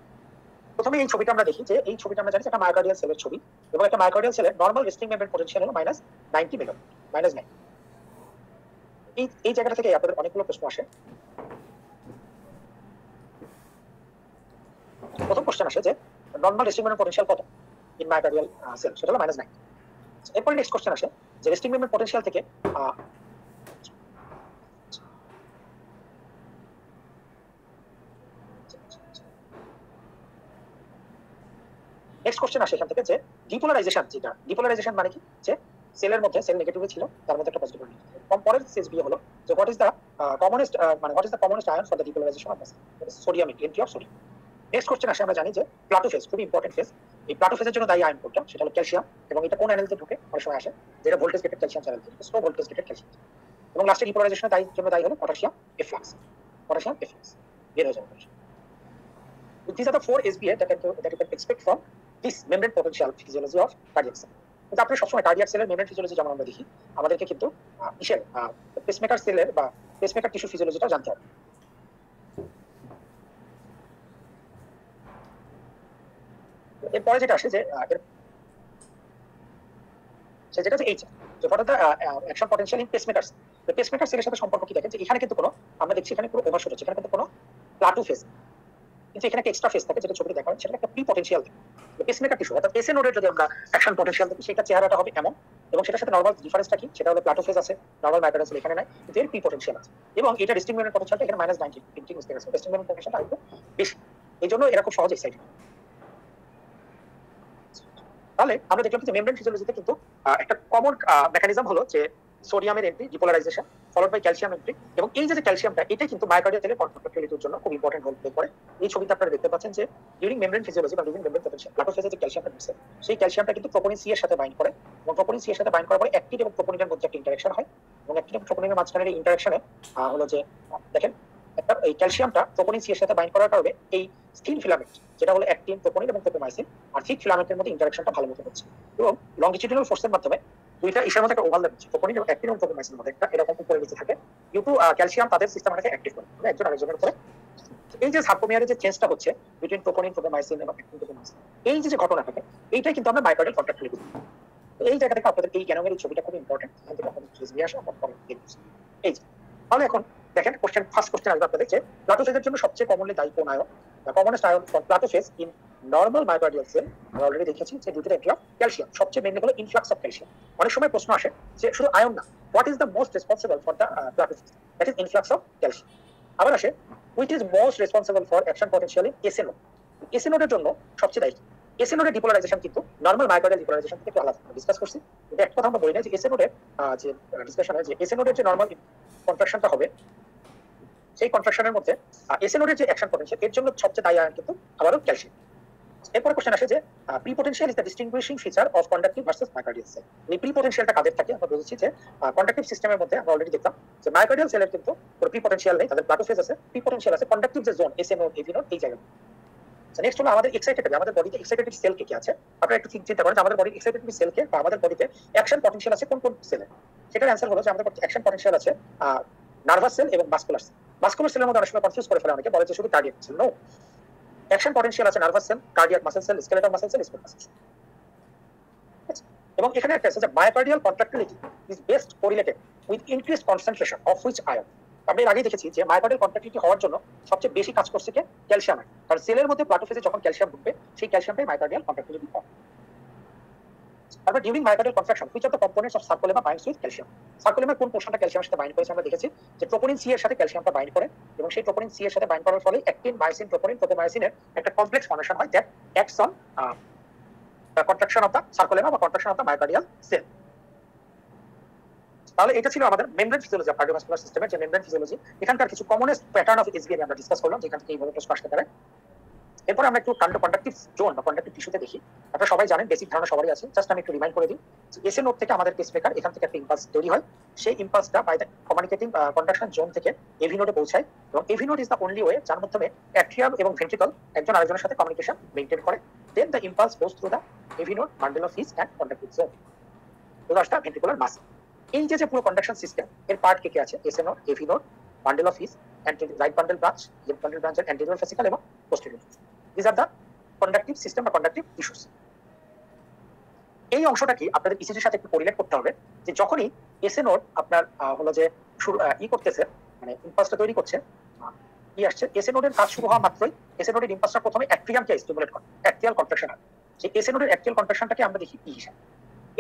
প্রথমে এই ছবিটা আমরা দেখি যে, এই ছবিটা আমরা জানি একটা মায়োকার্ডিয়াল সেলের ছবি, এবং একটা মায়োকার্ডিয়াল সেলের নর্মাল রেস্টিং মেমব্রেন পটেনশিয়াল হলো minus ninety mega minus nine এই এই জায়গাটা থেকে আপনাদের অনেকগুলো প্রশ্ন আসে। প্রথম কোশ্চেন আসে যে নর্মাল রেস্টিং মেমব্রেন পটেনশিয়াল কত ইন মায়োকার্ডিয়াল সেল সেটা হলো মাইনাস নাইন এরপর নেক্সট কোশ্চেন আসে যে রেস্টিং মেমব্রেন পটেনশিয়াল থেকে নেক্সট কোশ্চেন আসে এখান থেকে যে ডিপোলারাইজেশন যেটা ডিপোলারাইজেশন মানে কি? যে সেলের মধ্যে সেল নেগেটিভে ছিল তার মধ্যে একটা পজিটিভ কম পরের সেজ বিয়ে হলো যে হোয়াট ইজ দ্য কমনেস্ট মানে what is the commonest ion for the depolarization of sodium entry of sodium next question আসে আমরা জানি যে প্লাটো ফেজ খুবই ইম্পর্টেন্ট ফেজ এই প্লাটো ফেজের জন্য দায়ী আয়ন কোডটা সেটা হলো ক্যালসিয়াম এবং এটা কোন অ্যানেলতে ঢুকে? অনেক সময় আসে যেটা voltage gated calcium channel slow voltage gated calcium এবং লাস্টে ডিপোলারাইজেশনের দায়ী জন্য দায়ী হলো পটাশিয়াম এফ্লাক্স পটাশিয়াম এফ্লাক্স বের হয়ে যাবে These are the four SBA that, that you can expect from this membrane potential physiology of cardiac cell. কিন্তু আপনি সবসময় কার্ডিয়াক সেলের মেমব্রেন ফিজিওলজি যেমন আমরা দেখি, আমাদেরকে কিন্তু ইসের পেসমেকার সেলের বা পেসমেকার টিস্যু ফিজিওলজিটা জানতে হবে। এরপরে যেটা আসে যে সে যেটা হচ্ছে এইচ যে for the action potential in pacemaker pacemaker সেলের সাথে সম্পর্ক কি দেখেন যে এখানে কিন্তু কোনো, আমরা দেখছি এখানে পুরো ওভারশুট হচ্ছে, এখানে কিন্তু কোনো প্লাটু ফেজ কিন্তু এখানে একটা এক্সট্রা ফেজ থাকে যেটা ছবিতে দেখা হয় সেটা একটা প্রি পটেনশিয়াল পেসমেকার টিস্যু অর্থাৎ নোডের যদি আমরা অ্যাকশন দেখি, সেটা চেহারাটা হবে এমন এবং সেটার সাথে নর্মাল ডিফারেন্সটা কি? সেটা হলো প্লাটো আছে নর্মাল এখানে নাই, কিন্তু এর প্রি আছে। এবং এটা রেস্টিং পটেনশিয়ালটা এখানে মাইনাস নাইনটি বুঝতে গেছে বেশি। এই জন্য এরা খুব সহজ এক্সাইটেড তাহলে আমরা দেখলাম যে মেমব্রেন ফিজিওলজিতে কিন্তু একটা কমন মেকানিজম হলো যে সোডিয়ামের entry depolarization followed by calcium entry এবং এই যে ক্যালসিয়ামটা এটা কিন্তু মায়োকার্ডিয়াল তেলে কন্ট্রাক্টিলিটির জন্য খুব ইম্পর্টেন্ট রোল প্লে করে। এই ছবিতে আপনারা দেখতে পাচ্ছেন যে ডিউরিং মেমব্রেন ফিজিওলজি বা ডিউরিং মেমব্রেন পটেনশিয়াল প্লাটোফেজে যে ক্যালসিয়ামটা ঢুকছে। সেই ক্যালসিয়ামটা কিন্তু প্রোপোনিন সি এর সাথে বাইন্ড করে। এবং প্রোপোনিন সি এর সাথে বাইন্ড করার পরে অ্যাক্টিভ এবং প্রোপোনিনের মধ্যে একটা ইন্টারাকশন হয়। এবং অ্যাক্টিভ এবং প্রোপোনিনের মাঝখানের এই ইন্টারাকশনে হলো যে, দেখেন, একটা, এই ক্যালসিয়ামটা প্রোপোনিন সি এর সাথে বাইন্ড করার কারণে এই স্কিন ফিলামেন্ট যেটা হলো অ্যাক্টিন প্রোপোনিন এবং প্রোপোমাইসিন আর থিক ফিলামেন্টের মধ্যে ইন্টারাকশনটা ভালো মতো হচ্ছে। এবং লংগিটিউডিনাল ফোর্সের মাধ্যমে দুইটা ইসের মধ্যে একটা ওভারল্যাপ হচ্ছে প্রোপোনিন এবং অ্যাক্টিন এবং প্রোপোমাইসিনের মধ্যে একটা এরকম উপরে নিচে থাকে। কিন্তু ক্যালসিয়াম তাদের সিস্টেমটাকে অ্যাক্টিভ করে। মানে একজন আরেকজনের উপরে। এই যে সাবকোমিয়ারে যে চেঞ্জটা হচ্ছে বিটুইন প্রোপোনিন প্রোপোমাইসিন এবং অ্যাক্টিন প্রোপোমাইসিন এই যে যে ঘটনাটাকে এইটাই কিন্তু আমরা মাইক্রোডাল কন্ট্যাক্ট লিখি তো এই জায়গা থেকে আপনাদের এই গ্যানোমের ছবিটা খুব ইম্পর্টেন্ট থেকে আপনাদের চুজ নিয়ে আসা আমরা এই যে, তাহলে এখন দেখেন কোশ্চেন ফার্স্ট কোশ্চেন আসবে আপনাদের যে প্লাটোফেজের জন্য সবচেয়ে কমনলি দায়ী কোন ion? Commonest ion for plateau phase in normal myocardial cell আমরা অলরেডি দেখেছি যে দুটো একটি ক্যালসিয়াম সবচেয়ে মেনলি হলো ইনফ্লাক্স অফ ক্যালসিয়াম অনেক সময় প্রশ্ন আসে যে শুধু আয়ন না what is the most responsible for the plateau phase that is influx of calcium আবার আসে which is most responsible for action potential SNO এসএনওর জন্য সবচেয়ে দায়ী। এসএনওর ডিপোলারাইজেশন কিন্তু নর্মাল মাইক্রোডিয়াল ডিপোলারাইজেশন থেকে আলাদা। ডিসকাস করছি। কিন্তু একটা কথা আমরা বলি না যে এসএনওর যে ডিসকাশন হয় যে এসএনওর যে নর্মাল কন্ট্রাকশনটা হবে, সেই কন্ট্রাকশনের মধ্যে এসএনওর যে অ্যাকশন পটেনশিয়াল এর জন্য সবচেয়ে দায়ী আয়ন কিন্তু আবারও ক্যালসিয়াম এরপরে কোশ্চেন আসে যে pre potential is the distinguishing feature of conductive versus myocardial cell এই প্রি পোটেনশিয়ালটা কাদের থাকে? আমরা বুঝেছি যে কন্ডাক্টিভ সিস্টেমের মধ্যে আমরা অলরেডি দেখলাম যে মাইকার্ডিয়াল সেলের কিন্তু কোনো প্রি পোটেনশিয়াল নেই, তাদের প্লাটোফেজ আছে। প্রি পোটেনশিয়াল আছে কন্ডাক্টিভ যে জোন এস ও এভি নোড এই জায়গায়। নেক্সট হলো আমাদের এক্সাইটেড আমাদের বডিতে এক্সাইটেড সেল কে কি আছে? আপনারা একটু চিন্তা করেন আমাদের বডি এক্সাইটেড সেল কে বা আমাদের বডিতে অ্যাকশন পটেনশিয়াল আছে কোন কোন সেলে সেটার অ্যান্সার হলো যে, আমাদের অ্যাকশন পটেনশিয়াল আছে নার্ভাস সেল এবং মাসকুলার সেল মাসকুলার সেলের মধ্যে অনেক সময় কনফিউজ করে ফেলে অনেকে, বলে যে, শুধু cardiac cell no action potential আছে nervous cell, cardiac muscle cell skeletal muscle cell muscle এবং এখানে একটা আছে যে myocardial contractility is best correlated with increase concentration of which ion আমরা এর আগেই দেখেছি যে মায়োকার্ডিয়াল কন্ট্রাক্টিলিটি হওয়ার জন্য সবচেয়ে বেশি কাজ করছে কে? ক্যালসিয়াম কারণ সেলের মধ্যে প্লাটোফেজে যখন ক্যালসিয়াম ঢুকবে, সেই ক্যালসিয়ামটাই মায়োকার্ডিয়াল কন্ট্রাক্টিলিটি হয়। তারপর during myocardial contraction which of the components of sarcolemma binds with calcium সার্কোলেমার কোন পোর্শনটা ক্যালসিয়ামের সাথে বাইন্ড করেছে আমরা দেখেছি, যে ট্রোপোনিন সি এর সাথে ক্যালসিয়ামটা বাইন্ড করে, এবং সেই ট্রোপোনিন সি এর সাথে বাইন্ড করার ফলে অ্যাক্টিন মায়োসিন ট্রোপোনিন ট্রোপোমায়োসিনের একটা কমপ্লেক্স ফর্মেশন হয় that acts on contraction of the sarcolemma বা contraction of the myocardial cell তাহলে এটা ছিল আমাদের মেমব্রেন ফিজিওলজি অফ কার্ডিওভাস্কুলার সিস্টেমের যে মেমব্রেন ফিজিওলজি এখানকার কিছু কমনেস্ট প্যাটার্ন অফ এসবিএম আমরা ডিসকাস করলাম, যেখান থেকে এইভাবে প্রশ্ন আসতে পারে। এরপর আমরা একটু কান্ড কন্ডাক্টিভ জোন বা কন্ডাক্টিভ টিস্যুতে দেখি। আপনারা সবাই জানেন বেসিক ধারণা সবারই আছে। জাস্ট আমি একটু রিমাইন্ড করে দিই। এসএ নোড থেকে আমাদের পেস মেকার এখান থেকে একটা ইম্পালস তৈরি হয়। সেই ইম্পালসটা by the communicating conduction zone থেকে এভি নোডে পৌঁছায়। এবং AV node is the only way যার মাধ্যমে অ্যাট্রিয়াম এবং ভেন্ট্রিকল একজন আরেকজনের সাথে কমিউনিকেশন মেইনটেইন করে। Then the impulse goes through the AV node bundle of His and conductive zone দশটা ভেন্ট্রিকুলার মাস এই যে যে পুরো কন্ডাকশন সিস্টেম এর পার্ট কে কে আছে? SA node AV node bundle of His right bundle branch left bundle ব্রাঞ্চের অ্যান্টেরিয়র ফেসিক্যাল এবং posterior this are the conductive system বা কন্ডাক্টিভ টিস্যুস এই অংশটা কি আপনাদের ইসিজির সাথে একটু করতে হবে যে যখনই এসএ নোড আপনার হলো যে ই করতেছে মানে ইম্পালসটা তৈরি করছে ই আসছে কাজ শুরু হওয়া মাত্রই ইম্পালসটা প্রথমে অ্যাট্রিয়ামকে স্টিমুলেট করে অ্যাক্টিয়াল কন্ট্রাকশন হয়। সেই এসএ আমরা দেখি পি হিসাবে।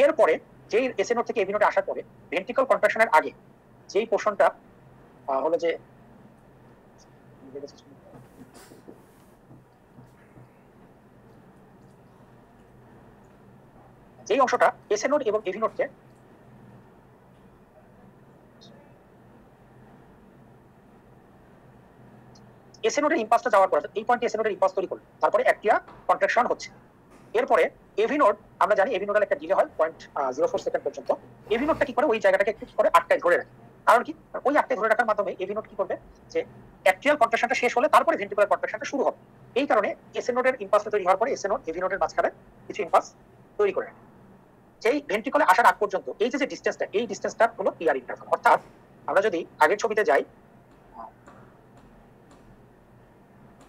এরপরে যেই এসএ নোড থেকে নোডে আসার পরে ভেন্ট্রিকল কন্ট্রাকশনের আগে যেই পোর্শনটা হলো যে যেই অংশটা এসএ নোড এবং এভি নোডকে এসএ নোডের ইম্পাসটা যাওয়ার পর, এই পয়েন্টে এসএ নোডের ইম্পাস তৈরি করল। তারপরে একটা কন্ট্রাকশন হচ্ছে। এরপরে এভি নোড, আমরা জানি এভি নোডাল একটা ডিলে হয় পয়েন্ট জিরো ফোর সেকেন্ড পর্যন্ত। এভি নোডটা কি করে? ওই জায়গাটাকে একটু করে? আটকায় ধরে রাখে। কারণ কি? ওই আটকে ধরে রাখার মাধ্যমে এভি নোড কি করবে? যে অ্যাকচুয়াল কন্ট্রাকশনটা শেষ হলে তারপরে ভেন্টিকুলার কন্ট্রাকশনটা শুরু হবে। এই কারণে এসএ নোডের ইম্পাসটা তৈরি হওয়ার পরে এসএ নোড, এভি নোডের মাঝখানে কিছু ইম্পাস তৈরি করে রাখে। সেই ভেন্ট্রিকলে আসার আগ পর্যন্ত, এই যে ডিস্টেন্সটা এই ডিস্টেন্সটা হলো পিআর ইন্টারভাল অর্থাৎ আমরা যদি আগের ছবিতে যাই,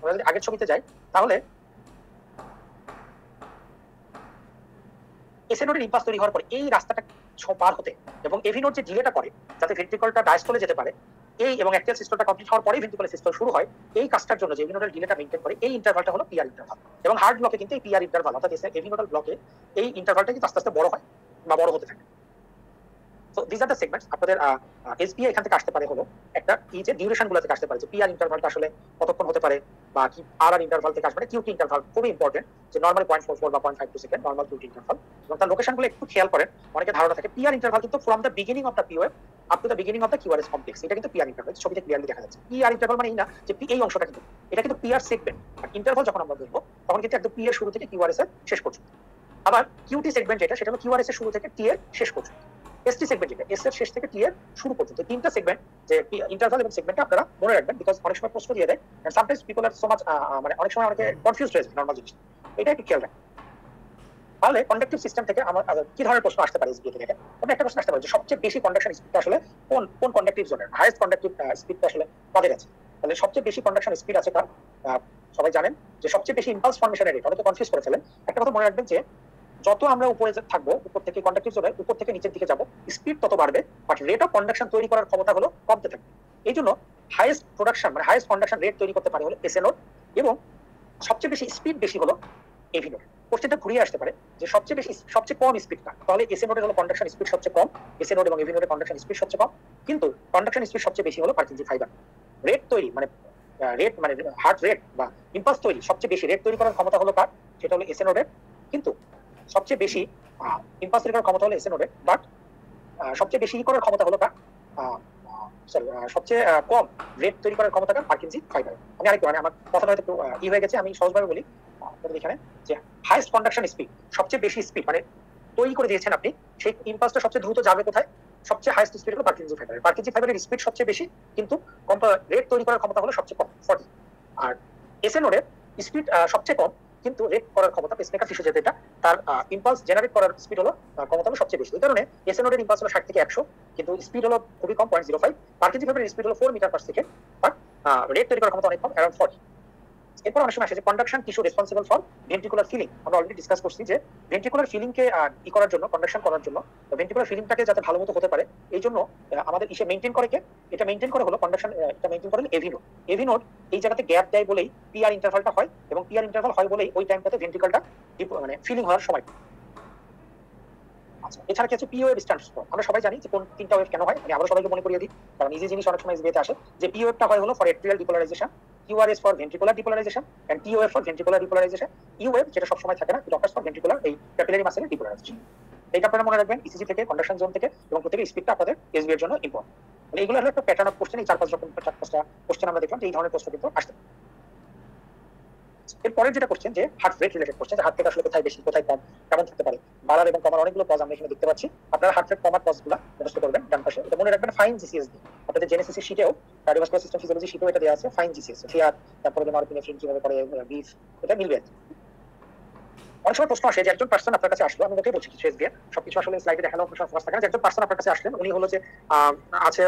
আমরা যদি আগের ছবিতে যাই, তাহলে এসএনোডের ইম্পাস তৈরি হওয়ার পরে এই রাস্তাটা পার হতে এবং এভিনোড যে ডিলেটা করে, যাতে ভেন্ট্রিকলটা ডায়াস্টলে যেতে পারে এই এবং অ্যাক্টিয়াল সিস্টেমটা কমপ্লিট হওয়ার পরে ভেন্টিকুলার সিস্টেম শুরু হয়। এই কাজটার জন্য যে এভিনোডাল ডিলেটা মেইনটেইন করে, এই ইন্টারভালটা হলো পিআর ইন্টারভাল এবং হার্ড ব্লকে কিন্তু এই পিআর ইন্টারভাল অর্থাৎ এভিনোডাল ব্লকে এই ইন্টারভালটা কিন্তু আস্তে আস্তে বড় হয় বা বড় হতে থাকে। আর দ্য আপনাদের এখান থেকে আসতে পারে হলো একটা এই যে ডিউরেশনগুলো থেকে আসতে পারে। যে পিআর ইন্টারভালটা আসলে কতক্ষণ হতে পারে বা কি আর আর ইন্টারভাল থেকে আসবে কিউটি ইন্টারভাল খুবই ইম্পর্টেন্ট যে নর্মাল পয়েন্ট ফোর ফোর বা point five two second normal QT interval এবং তার একটু খেয়াল করেন, অনেকে ধারণা থাকে পিআর ইন্টারভাল কিন্তু from the beginning of the up to the beginning of the QRS complex এটা কিন্তু পিআর ইন্টারভাল ছবিতে ক্লিয়ারলি দেখা যাচ্ছে। পিআর ইন্টারভাল মানে এই না যে এই অংশটা কিন্তু, এটা কিন্তু পিআর সেগমেন্ট আর ইন্টারভাল যখন আমরা বলব তখন কিন্তু একদম পি শুরু থেকে কিউআরএস এর শেষ পর্যন্ত। আবার কিউটি সেগমেন্ট যেটা, সেটা হলো কিউআরএস এর শুরু থেকে টি এর শেষ পর্যন্ত। এসটি সেগমেন্ট যেটা এস এর শেষ থেকে টি এর শুরু পর্যন্ত, তিনটা সেগমেন্ট যে ইন্টারভাল এবং সেগমেন্টটা আপনারা মনে রাখবেন বিকজ অনেক সময় প্রশ্ন দিয়ে দেয় sometimes people are so much মানে অনেক সময় অনেকে কনফিউজ হয়ে নর্মাল জিনিস এটা একটু খেয়াল রাখবেন। তাহলে কন্ডাক্টিভ সিস্টেম থেকে আমার কি ধরনের প্রশ্ন আসতে পারে থেকে? একটা প্রশ্ন আসতে পারে যে সবচেয়ে বেশি কন্ডাকশন স্পিডটা আসলে কোন কোন কন্ডাক্টিভ জোনের হাইয়েস্ট কন্ডাক্টিভ স্পিডটা আসলে কাদের আছে? তাহলে সবচেয়ে বেশি কন্ডাকশন স্পিড আছে কার? সবাই জানেন যে সবচেয়ে বেশি ইম্পালস ফর্মেশনের রেট অনেকে কনফিউজ করে ফেলেন। একটা কথা মনে রাখবেন যে যত আমরা উপরে থাকব, উপর থেকে কন্ডাক্টিভ জোনের উপর থেকে নিচের দিকে যাব স্পিড তত বাড়বে বাট রেট অফ কন্ডাকশন তৈরি করার ক্ষমতা হলো কমতে থাকবে। এই জন্য হাইয়েস্ট প্রোডাকশন মানে হাইয়েস্ট কন্ডাকশন রেট তৈরি করতে পারে হলো এসএ নোড এবং সবচেয়ে বেশি স্পিড বেশি হলো এভি নোড কোশ্চেনটা ঘুরিয়ে আসতে পারে যে সবচেয়ে বেশি, সবচেয়ে কম স্পিড কার? তাহলে এসএ নোডের হলো কন্ডাকশন স্পিড সবচেয়ে কম এসএ নোড এবং এভি নোডের কন্ডাকশন স্পিড সবচেয়ে কম, কিন্তু কন্ডাকশন স্পিড সবচেয়ে বেশি হলো পার্কিং ফাইবার রেট তৈরি মানে রেট মানে হার্ট রেট বা ইম্পাস তৈরি, সবচেয়ে বেশি রেট তৈরি করার ক্ষমতা হলো কার? সেটা হলো এসএ নোডের কিন্তু সবচেয়ে বেশি ইম্পালস করার ক্ষমতা হলো এসএ বাট সবচেয়ে বেশি করার ক্ষমতা হলো সরি সবচেয়ে কম রেট তৈরি করার ক্ষমতা কার? ফাইবার। আমি আরেকটু মানে আমার কথাটা হয়তো ই হয়ে গেছে, আমি সহজভাবে বলি এখানে, যে হাইস্ট কন্ডাকশন স্পিড সবচেয়ে বেশি স্পিড মানে তৈরি করে দিয়েছেন আপনি, সেই ইম্পালসটা সবচেয়ে দ্রুত যাবে কোথায়? সবচেয়ে হাইস্ট স্পিড হলো পার্কিনজি ফাইবার পার্কিনজি ফাইবারের স্পিড সবচেয়ে বেশি, কিন্তু রেট তৈরি করার ক্ষমতা হলো সবচেয়ে কম ফর্টি আর এসএ নোডের স্পিড সবচেয়ে কম কিন্তু রেড করার ক্ষমতা পেসমেকার টিস্যু যেটা তার ইম্পালস জেনারেট করার স্পিড হলো ক্ষমতা হলো সবচেয়ে বেশি। ওই কারণে এসএনওডের ইম্পালস হলো ষাট থেকে একশো, কিন্তু স্পিড হলো খুবই কম পয়েন্ট জিরো ফাইভ ফাইবারের স্পিড হলো four metre per second but rate তৈরি করার ক্ষমতা অনেক কম অ্যারাউন্ড ফর্টি এরপর অনেক সময় আসে যে conduction tissue responsible for filling আমরা অলরেডি ডিসকাস করছি যে ফিলিংকে ই করার জন্য কন্ডাকশন করার জন্য ফিলিংটাকে যাতে ভালো মতো হতে পারে, এই জন্য আমাদের ইসে মেনটেন করে কে? এটা মেনটেন করে হলো কন্ডাকশন এটা মেনটেন করে এভিনোড এভিনোড এই জায়গাতে গ্যাপ দেয় বলেই পিআর ইন্টারভালটা হয় এবং পিআর ইন্টারভাল হয় বলেই ওই টাইমটাতে ভেন্টিকলটা মানে ফিলিং হওয়ার সময়। এছাড়া স্ট্যান্ডস আমরা সবাই জানি যে কোন তিনটা কেন হয়, আমি আবার সবাইকে মনে করিয়ে দিই। কারণ জিনিস অনেক সময় আসে যে হয় হলো for atrial depolarization and TOF for ventricular depolarization U wave যেটা সব সময় থাকে না occurs for ventricular এই ক্যাপিলারি মাসেলের depolarization এইটা আপনারা মনে রাখবেন ইসিজি থেকে কন্ডাকশন জোন থেকে, এবং প্রত্যেকের স্পিডটা আপনাদের জন্য ইম্পর্টেন্ট মানে এইগুলো হলো একটা প্যাটার্ন অফ কোশ্চেন এই চার পাঁচ রকম চার পাঁচটা কোশ্চেন আমরা দেখলাম এই ধরনের প্রশ্ন কিন্তু আসতে এরপরে যেটা করছেন যে হার্ট রেট রিলেটেড করছেন যে হার্ট রেট আসলে কোথায় বেশি, কোথায় কম, কেমন থাকতে পারে, বাড়ার এবং কমার অনেকগুলো পজ আমরা এখানে দেখতে পাচ্ছি। আপনারা হার্ট রেট কমার পজগুলো মুখস্থ করবেন ডান পাশে। এটা মনে রাখবেন ফাইন জিসিএস দিয়ে আপনাদের জেনেসিসি শিটেও কার্ডিওভাস্কুলার সিস্টেম ফিজিওলজি শিটেও এটা দেওয়া আছে ফাইন জিসিএস ফিয়ার তারপরে যে কীভাবে বিফ এটা মিলবে। অনেক সময় প্রশ্ন আসে যে একজন পার্সন আপনার কাছে আসলো, আমি ওকে বলছি কিছু সবকিছু আসলে স্লাইডে দেখানো ফোকাস থাকে একজন পার্সন আপনার কাছে আসলেন, উনি হলো যে আছে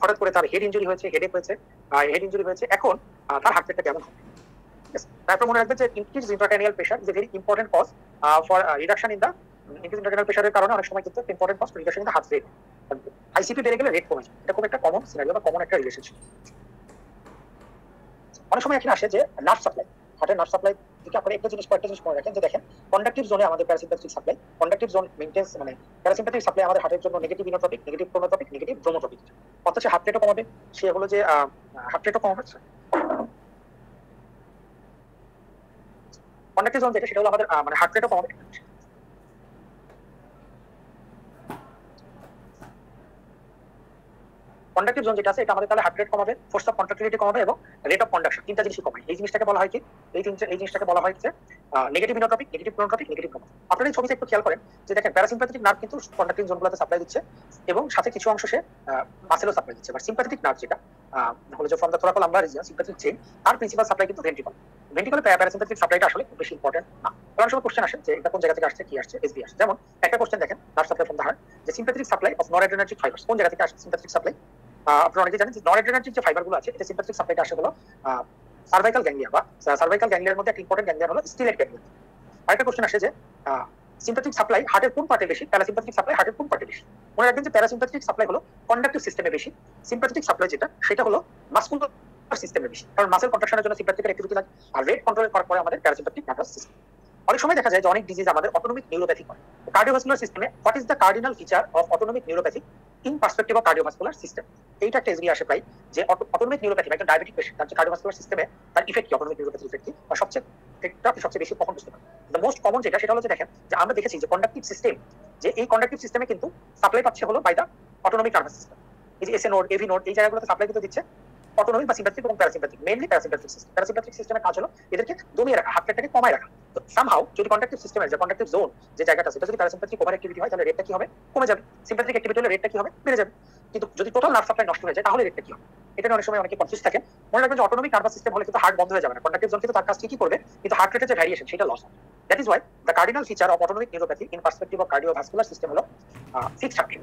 হঠাৎ করে তার হেড ইঞ্জুরি হয়েছে হেডেক হয়েছে হেড ইঞ্জুরি হয়েছে, এখন তার হার্ট রেটটা কেমন হবে? তারপর মনে রাখবেন যে increase intracranial pressure is a very important cause for reduction in the increase intracranial প্রেশারের কারণে অনেক সময় কিন্তু important cause reduction in heart rate ICP বেড়ে গেলে রেট কমে যায়। এটা খুব একটা কমন সিনারিও বা কমন একটা রিলেশনশিপ অনেক সময় এখানে আসে যে নার্ভ সাপ্লাই হার্টের নার্ভ সাপ্লাই থেকে আপনারা একটা জিনিস, কয়েকটা জিনিস মনে রাখেন যে দেখেন কন্ডাক্টিভ জোনে আমাদের parasympathetic supply conductive zone maintenance মানে প্যারাসিম্প্যাথিক সাপ্লাই আমাদের হার্টের জন্য negative inotropic negative chronotropic negative dromotropic অথচ হার্ট রেটও কমাবে। সে হলো যে হার্ট রেটও কমাবে। জোন যেটা সেটা হলো আমাদের মানে হার্ট রেটও কমাবে। কন্ডাক্টিভ জোন যেটা আছে, এটা আমাদের তাহলে হার্ট রেট কমাবে ফোর্স অফ কন্ট্রাক্টিভিটি কমাবে এবং রেট অফ কন্ডাকশন তিনটা জিনিসই কমায়। এই জিনিসটাকে বলা হয় কি? এই এই জিনিসটাকে বলা হয় যে negative inotropic negative negative chrono আপনারা এই ছবিতে একটু খেয়াল করেন যে দেখেন প্যারাসিম্প্যাথিক নার্ভ কিন্তু কন্ডাক্টিভ জোনগুলোতে সাপ্লাই দিচ্ছে এবং সাথে কিছু অংশ সে মাসেলও সাপ্লাই দিচ্ছে। বাট সিম্প্যাথিক নার্ভ যেটা হলো যে ফ্রম দ্য থোরাকল আমরা রিজিয়ন সিম্প্যাথিক চেইন তার প্রিন্সিপাল সাপ্লাই কিন্তু ভেন্ট্রিকল সাপ্লাইটা আসলে বেশি ইম্পর্টেন্ট না। কারণ কোশ্চেন আসে যে এটা কোন জায়গা থেকে আসছে, কি আসছে এসবি আসছে। যেমন একটা কোশ্চেন দেখেন নার্ভ সাপ্লাই ফ্রম হার্ট যে sympathetic supply of noradrenergic fibers কোন জায়গা থেকে আসছে সিম্প্যাথিক সাপ্লাই আপনারা অনেকে জানেন যে নরএড্রেনার্জিক যে ফাইবারগুলো আছে এটা সিম্প্যাথিক সাপ্লাইটা আসে হলো সার্ভাইকাল গ্যাংলিয়া বা সার্ভাইকাল গ্যাংলিয়ার মধ্যে একটা ইম্পর্টেন্ট গ্যাংলিয়া হলো স্টিলেট গ্যাংলিয়া আরেকটা কোশ্চেন আসে যে সিম্প্যাথিক সাপ্লাই হার্টের কোন পার্টে বেশি? প্যারাসিম্পাথেটিক সাপ্লাই হার্টের কোন পার্টে বেশি? মনে রাখবেন যে প্যারাসিম্পাথেটিক সাপ্লাই হলো কন্ডাক্টিভ সিস্টেমে বেশি। সিম্পাথেটিক সাপ্লাই যেটা, সেটা হলো মাসকুলার সিস্টেমে বেশি। কারণ মাসেল কন্ট্রাকশনের জন্য সিম্পাথেটিক অ্যাক্টিভিটি লাগে। আর রেট কন্ট্রোল করার পরে আমাদের প্যারাসিম্পাথেটিক নার্ভাস সিস্টেম অনেক সময় দেখা যায় যে অনেক ডিজিজ আমাদের অটোনমিক নিউরোপ্যাথি করে। কার্ডিওভাস্কুলার সিস্টেমে what is the cardinal feature of autonomic neuropathy in perspective of cardiovascular system এইটা একটা এসবি আসে প্রায় যে অটোনমিক নিউরোপ্যাথি একটা ডায়াবেটিক পেশেন্ট তার যে কার্ডিওভাস্কুলার সিস্টেমে তার ইফেক্ট কি? অটোনমিক নিউরোপ্যাথি ইফেক্ট কি? বা সবচেয়ে এটা সবচেয়ে বেশি কখন বুঝতে পারে দ্য মোস্ট কমন যেটা, সেটা হলো যে দেখেন যে আমরা দেখেছি যে কন্ডাক্টিভ সিস্টেম যে এই কন্ডাক্টিভ সিস্টেমে কিন্তু সাপ্লাই পাচ্ছে হলো by the autonomic nervous system এই যে এসএ নোড এভি নোড এই জায়গাগুলোতে সাপ্লাই কিন্তু দিচ্ছে। অটোনমিক বা এবং সিস্টেম প্যারাসিম্প্যাথিক সিস্টেমের কাজ হলো এদেরকে দমিয়ে রাখা হার্ট রেটটাকে কমায় রাখা। তো সামহাউ যদি যে জোন যে জায়গাটা সেটা যদি ওভার অ্যাক্টিভিটি হয়, তাহলে রেটটা কি হবে? কমে যাবে। অ্যাক্টিভিটি হলে রেটটা কি হবে? বেড়ে যাবে। কিন্তু যদি টোটাল নার্ভ সাপ্লাই নষ্ট হয়ে যায়, তাহলে রেটটা কি হবে? এটা অনেক সময় অনেকে কনফিউজ থাকে মনে রাখবেন যে অটোনমিক নার্ভাস সিস্টেম হলে কিন্তু হার্ট বন্ধ হয়ে যাবে না। কন্ডাক্টিভ জোন কিন্তু তার কাজ ঠিকই করবে, কিন্তু হার্ট রেটের যে ভ্যারিয়েশন সেটা loss that is why the cardinal feature of autonomic neuropathy in perspective of system হলো ফিক্সড হার্ট রেট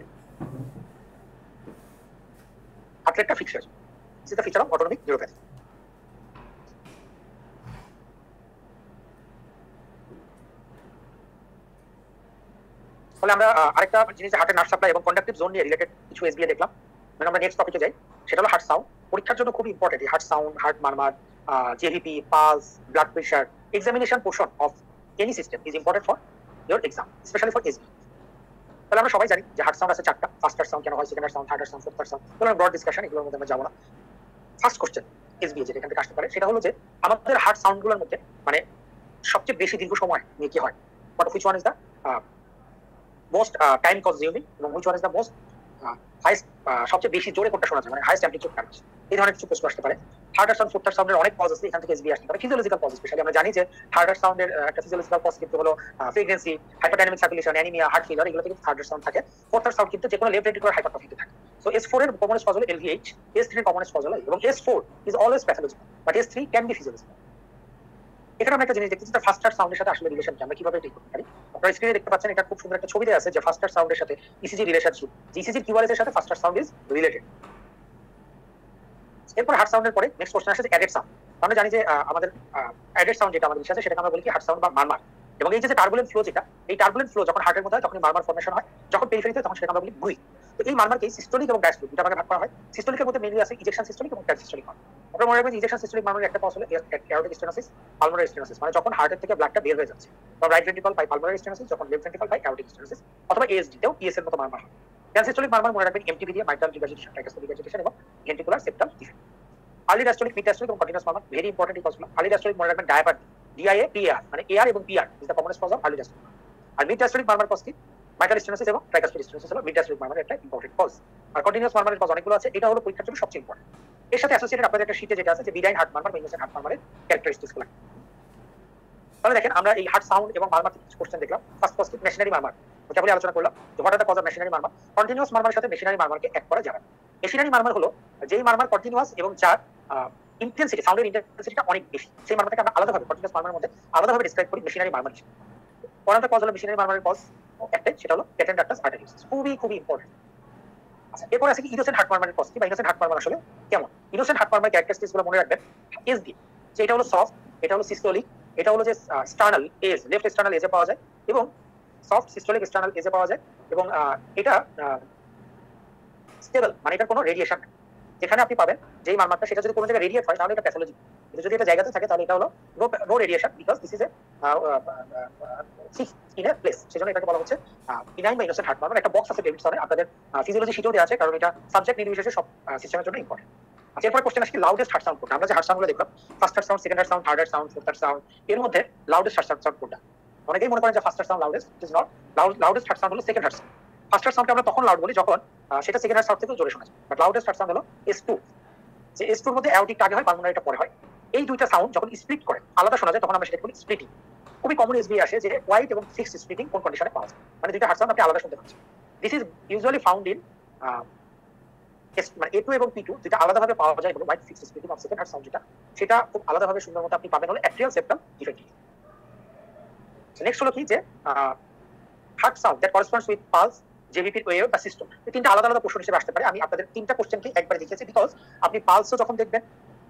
হার্ট রেটটা ফিক্সড হয়ে This is the feature আমরা আরেকটা জিনিস হার্টের নার্ভ সাপ্লাই এবং কন্ডাক্টিভ জোন নিয়ে রিলেটেড কিছু এসবিএ দেখলাম। মানে আমরা নেক্সট টপিকে যাই। সেটা হলো হার্ট সাউ পরীক্ষার জন্য খুব important heart sound heart murmur pulse blood pressure examination portion of any system is important for exam specially for SB তাহলে আমরা সবাই জানি যে হার্ট সাউন্ড আছে চারটা। ফার্স্ট সাউন্ড কেন হয় second sound third sound fourth sound তাহলে ব্রড ডিসকাশন এগুলোর মধ্যে আমরা যাব না। ফার্স্ট কোশ্চেন এসবিএ যেটা এখান থেকে আসতে পারে, সেটা হলো যে আমাদের হার্ট সাউন্ডগুলোর মধ্যে মানে সবচেয়ে বেশি দীর্ঘ সময় নিয়ে কি হয়? But which one is the most time consuming এবং which one is the most সবচেয়ে বেশি জোরে কোনটা শোনা যায় মানে হাইস্ট অ্যাম্পলিটিউড কারেন্ট এই ধরনের কিছু প্রশ্ন আসতে পারে। থার্ড সাউন্ড ফোর্থ সাউন্ডের অনেক কজ আছে এখান থেকে এসবি আসতে পারে। ফিজিওলজিক্যাল কজ স্পেশালি আমরা জানি যে থার্ড সাউন্ডের একটা ফিজিওলজিক্যাল কজ কিন্তু হলো frequency hyperdynamic circulation anaemia heart failure এগুলো থেকে থার্ড সাউন্ড থাকে। ফোর্থ সাউন্ড কিন্তু যে কোনো লেফট ভেন্ট্রিকুলার হাইপারট্রফিতে থাকে। সো এস ফোর এর কমনেস কজ হলো এলভিএইচ এস থ্রি এর কমনেস কজ হলো, এবং S four is always pathological but S three can be physiological আমরা একটা জিনিস দেখতেছি সাউন্ডের সাথে আসলে রিলেশন আমরা কীভাবে করতে পারি? আপনারা স্ক্রিনে দেখতে পাচ্ছেন, এটা খুব সুন্দর একটা ছবি দেওয়া আছে যে সাউন্ডের সাথে ইসিজি রিলেশনশিপ ইসিজি কিউআরএস এর সাথে সাউন্ড ইজ রিলেটেড এরপর হার্ট সাউন্ডের পরে নেক্সট কোশ্চেন আসে অ্যাডেড সাউন্ড আমরা জানি যে আমাদের অ্যাডেড সাউন্ড যেটা আমাদের আছে, সেটাকে আমরা বলি কি হার্ট সাউন্ড বা মারমার এবং এই যে টার্বুলেন্ট ফ্লো যেটা, এই টার্বুলেন্ট ফ্লো যখন হার্টের মধ্যে হয় তখন মারমার ফর্মেশন হয়। যখন পেরিফেরিতে তখন সেটা আমরা বলি বুই তো এই মারমারকে সিস্টোলিক এবং ডায়াস্টোলিক দুটা ভাগে ভাগ করা হয়। সিস্টোলিকের মধ্যে মেইনলি আছে ইজেকশন সিস্টোলিক এবং ট্রান্সিস্টোলিক হয়। আপনারা মনে রাখবেন ইজেকশন সিস্টোলিক মারমারের একটা কজ হলো অ্যারোটিক স্টেনোসিস পালমোনারি স্টেনোসিস মানে যখন হার্টের থেকে ব্লাডটা বের হয়ে যাচ্ছে। তখন right ventricle by pulmonary stenosis যখন left ventricle by aortic stenosis অথবা এএসডি তেও পিএস এর মতো মারমার হয়। ট্রান্সিস্টোলিক মারমার মনে রাখবেন এমটিবি দিয়ে মাইট্রাল রিগার্জিটেশন ট্রাইকাস্টোলিক রিগার্জিটেশন এবং ventricular septal defect early diastolic mid diastolic এবং কন্টিনিউয়াস মারমার ভেরি ইম্পর্টেন্ট এই কজগুলো আর্লি ডায়াস্টোলিক মনে রাখবেন ডায়াপার ডিআইএ পিআর মানে এআর এবং PR is the commonest cause of early diastolic R mid diastolic murmur cause mitral stenosis এবং tricuspid stenosis হলো মারমারের একটা ইম্পর্টেন্ট কজ আর কন্টিনিউয়াস মারমারের কজ অনেকগুলো আছে, এটা হলো পরীক্ষার জন্য সবচেয়ে ইম্পর্টেন্ট এর সাথে অ্যাসোসিয়েটেড আপনাদের একটা শীটে যেটা আছে যে বিডাইন হার্ট মারমার হার্ট মারমারেরগুলো। তাহলে দেখেন, আমরা এই হার্ট সাউন্ড এবং মারমার কিছু কোশ্চেন দেখলাম। ফার্স্ট মেশিনারি মারমার ওটা বলে আলোচনা করলাম। যে what are the cause of machinery murmur continuous মারমারের সাথে মেশিনারি মারমারকে এক করা যাবে মেশিনারি মারমার হলো, যেই মারমার কন্টিনিউয়াস এবং যার ইন্টেন্সিটি সাউন্ডের ইন্টেন্সিটিটা অনেক বেশি। সেই মারমারটাকে আমরা আলাদাভাবে কন্টিনিউয়াস মারমারের মধ্যে আলাদাভাবে ডিসক্রাইব করি মেশিনারি মারমার হিসেবে। ওয়ান কজ হলো মেশিনারি মারমারের কজ একটাই সেটা হলো খুবই খুবই ইম্পর্টেন্ট আচ্ছা আছে কেমন? ইনোসেন্ট হার্ট মারমার ক্যারেক্টারিস্টিক্স মনে রাখবেন। এস দিয়ে এটা হলো সফট এটা হলো সিস্টোলিক এটা হলো যে স্টার্নাল এজ লেফট স্টার্নাল এজে পাওয়া যায় এবং সফট সিস্টোলিক স্টার্নাল এজে পাওয়া যায় এবং এটা স্টেবল মানে এটার কোনো রেডিয়েশন যেখানে আপনি পাবেন যেই মারমারটা সেটা যদি কোনো জায়গায় রেডিয়েট হয়, তাহলে এটা প্যাথোলজি যদি এটা জায়গাতে থাকে, তাহলে এটা হলো no radiation because this is a in a place সেজন্য এটাকে বলা হচ্ছে ইনাইন বা ইনোসেন্ট হার্ট একটা বক্স আছে আপনাদের ফিজিওলজি শিটেও দেওয়া আছে, কারণ এটা সাবজেক্ট নির্বিশেষে সব সিস্টেমের জন্য ইম্পর্টেন্ট আচ্ছা কোশ্চেন লাউডেস্ট হার্ট সাউন্ড কোনটা? আমরা যে হার্ট সাউন্ডগুলো দেখলাম first heart sound second heart sound third heart sound fourth heart sound এর মধ্যে লাউডেস্ট হার্ট সাউন্ড কোনটা? অনেকেই মনে করেন যে first heart sound loudest is not loudest heart sound হলো second heart sound first heart সাউন্ডকে আমরা তখন লাউড বলি, যখন সেটা সাউন্ড থেকে জোরে শোনা যায়। বাট লাউডেস্ট সাউন্ড হলো এস টু যে এস টুর মধ্যে আগে হয় পালমোনারিটা পরে হয়। এই দুইটা সাউন্ড যখন স্প্লিট করে, আলাদা শোনা যায়, তখন আমরা বলি স্প্লিটিং খুবই কমন এসবি আসে যে হোয়াইট এবং স্প্লিটিং কোন কন্ডিশনে পাওয়া যায়। মানে দুইটা সাউন্ড আপনি আলাদা শুনতে পাচ্ছেন। This is usually found in মানে এ টু এবং পি টু যেটা আলাদাভাবে পাওয়া যায় wide fixed splitting of second heart sound যেটা, সেটা খুব আলাদাভাবে সুন্দর মতো আপনি পাবেন হলো অ্যাট্রিয়াল সেপ্টাম নেক্সট হলো কি যে heart sound that corresponds with pulse জেভিপির wave বা সিস্টেম এই তিনটা আলাদা আলাদা প্রশ্ন হিসেবে আসতে পারে। আমি আপনাদের তিনটা কোশ্চেনকে একবার দেখিয়েছি বিকজ আপনি পালসও যখন দেখবেন,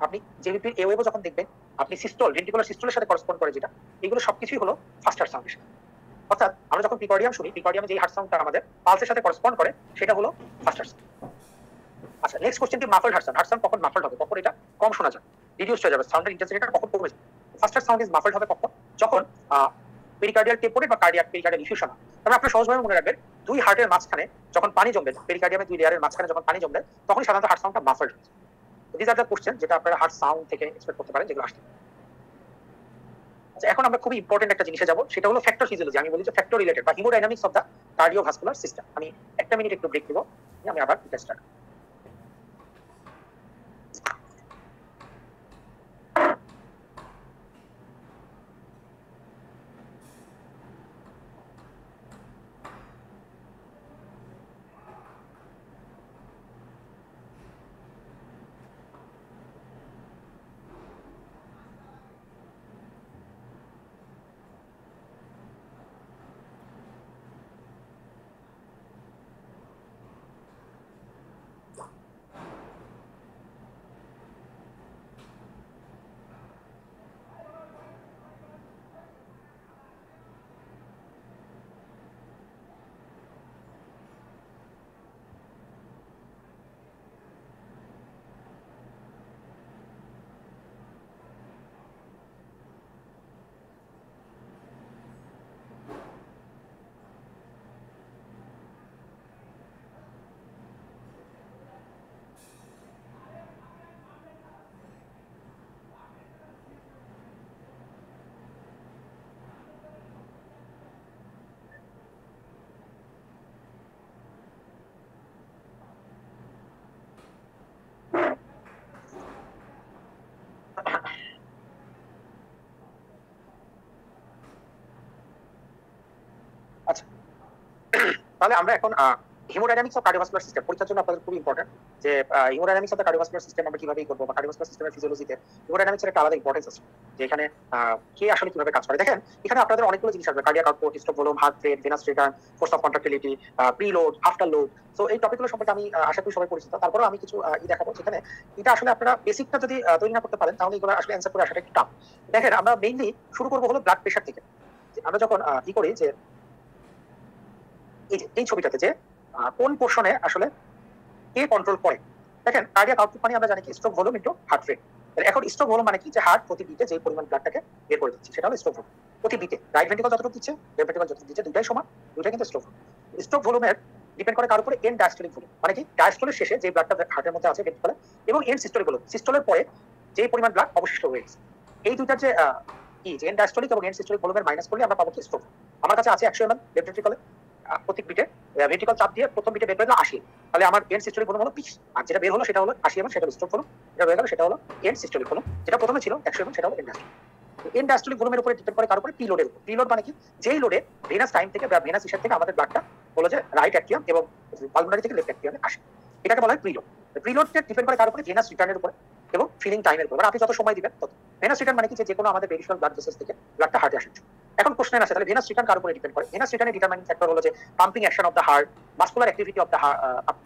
আপনি জেভিপির এ ওয়েভও যখন দেখবেন, আপনি সিস্টল ভেন্টিকুলার সিস্টলের সাথে করেসপন্ড করে যেটা, এগুলো সবকিছুই হলো ফার্স্ট হার্ট সাউন্ড অর্থাৎ আমরা যখন পিকর্ডিয়াম শুনি পিকর্ডিয়ামে যে হার্ট সাউন্ডটা আমাদের পালসের সাথে করসপন্ড করে, সেটা হলো ফার্স্ট হার্ট আচ্ছা নেক্সট কোশ্চেনটি muffled heart sound heart sound কখন মাফলড হবে? কখন এটা কম শোনা যায়? রিডিউস হয়ে যাবে। সাউন্ডের ইন্টেন্সিটিটা কখন কমে যাবে? First heart sound is muffled হবে কখন? যখন পেরিকার্ডিয়াল টেপোরে বা কার্ডিয়াক পেরিকার্ডিয়াল ডিফিউশন হয় তবে আপনি সহজভাবে মনে রাখবেন, দুই হার্টের মাঝখানে যখন পানি জমবে পেরিকার্ডিয়ামের দুই লেয়ারের মাঝখানে যখন পানি জমবে, তখন সাধারণত হার্ট সাউন্ডটা হয়ে। যায় আর দ্য কোশ্চেন যেটা আপনারা হার্ট সাউন্ড থেকে এক্সপেক্ট করতে পারেন, যেগুলো আসতে আচ্ছা এখন আমরা খুব ইম্পর্টেন্ট একটা জিনিসে যাব, সেটা হলো ফ্যাক্টর ফিজিওলজি আমি বলি যে ফ্যাক্টর রিলেটেড বা hemodynamics of the cardiovascular system আমি একটা মিনিট একটু ব্রেক দেবো আমি আবার স্টার্ট তাহলে আমরা এখন হিমোডাইনামিক্স অফ কার্ডিওভাস্কুলার সিস্টেম পরীক্ষার জন্য আপনাদের ইম্পর্টেন্ট যে হিমোডাইনামিক্স অফ কার্ডিওভাস্কুলার সিস্টেম আমরা কীভাবে করব কার্ডিওভাস্কুলার সিস্টেমের ফিজিওলজিতে একটা আলাদা ইম্পর্টেন্স আছে কে আসলে কীভাবে কাজ করে। দেখেন, এখানে আপনাদের অনেকগুলো জিনিস আসবে heart rate venous return force of contractility preload afterload so এই টপিকগুলো সম্পর্কে আমি আশা করি সবাই পরিচিত। তারপরেও আমি কিছু ই দেখাবো যেখানে এটা আসলে আপনারা বেসিকটা যদি তৈরি না করতে পারেন, তাহলে এগুলো আসলে অ্যান্সার করে আসাটা একটু টাফ দেখেন, আমরা মেইনলি শুরু করব হলো ব্লাড প্রেশার থেকে। আমরা যখন ই করি যে এই ছবিটাতে যে কোন পোর্শনে আসলে কে কন্ট্রোল করে? দেখেন কার্ডিয়াক আউটপুট মানে আমরা জানি কি stroke volume into heart rate এখন স্ট্রোক ভলিউম মানে কি? যে হার্ট প্রতি বিটে যে পরিমাণ ব্লাডটাকে বের করে দিচ্ছে, সেটা হলো স্ট্রোক ভলিউম প্রতি বিটে রাইট ভেন্ট্রিকল যতটুকু দিচ্ছে লেফট ভেন্ট্রিকল যতটুকু দিচ্ছে দুটাই সমান দুটাই কিন্তু স্ট্রোক স্ট্রোক ভলিউমের ডিপেন্ড করে কার উপরে? এন্ড ডায়াস্টোলিক ভলিউম মানে কি? ডায়াস্টোলের শেষে যে ব্লাডটা হার্টের মধ্যে আছে ভেন্ট্রিকলে এবং এন্ড সিস্টোলিক ভলিউম সিস্টোলের পরে যে পরিমাণ ব্লাড অবশিষ্ট হয়ে গেছে। এই দুইটার যে কি? যে এন্ড ডায়াস্টোলিক এবং এন্ড সিস্টোলিক ভলিউমের মাইনাস করলে আমরা পাবো কি স্ট্রোক আমার কাছে আছে একশো এমএল লেফট ভেন্ট্রিকলে প্রতি বিটে ভেন্ট্রিকল চাপ দিয়ে প্রথম বিটে বের করে আশি। তাহলে আমার এন্ড সিস্টোলিক হলো বিশ। আর যেটা বের হলো সেটা হলো আশি এমএল সেটা স্ট্রোক ভলিউম যেটা বের গেল সেটা হলো এন্ড সিস্টোলিক ভলিউম যেটা প্রথমে ছিল একশো এমএল সেটা হলো এন্ড ডায়াস্টোলিক ভলিউমের উপরে ডিপেন্ড করে কার উপরে? পি উপর। পি লোড মানে কি? যেই লোডে ভেনাস টাইম থেকে বা ভেনাস ইসার থেকে আমাদের ব্লাডটা হলো যে রাইট অ্যাক্টিয়াম এবং পালমোনারি থেকে লেফট অ্যাক্টিয়ামে আসে। এটাকে বলা হয় প্রিলোড প্রিলোডটা ডিপেন্ড করে কার উপরে? ভেনাস রিটার্নের উপরে। এবং ফিলিং টাইমের উপর। আপনি যত সময় দিবেন, তত। ভেনাস রিটার্ন মানে কি? যে কোনো আমাদের পেরিফেরাল ব্লাড ভেসেলস থেকে ব্লাডটা হার্টে আসে এখন কোশ্চেন আছে, তাহলে ভেনাস রিটার্ন কার উপরে ডিপেন্ড করে? ভেনাস রিটার্নের ডিটারমাইনিং ফ্যাক্টর হলো যে pumping action of the heart muscular activity of the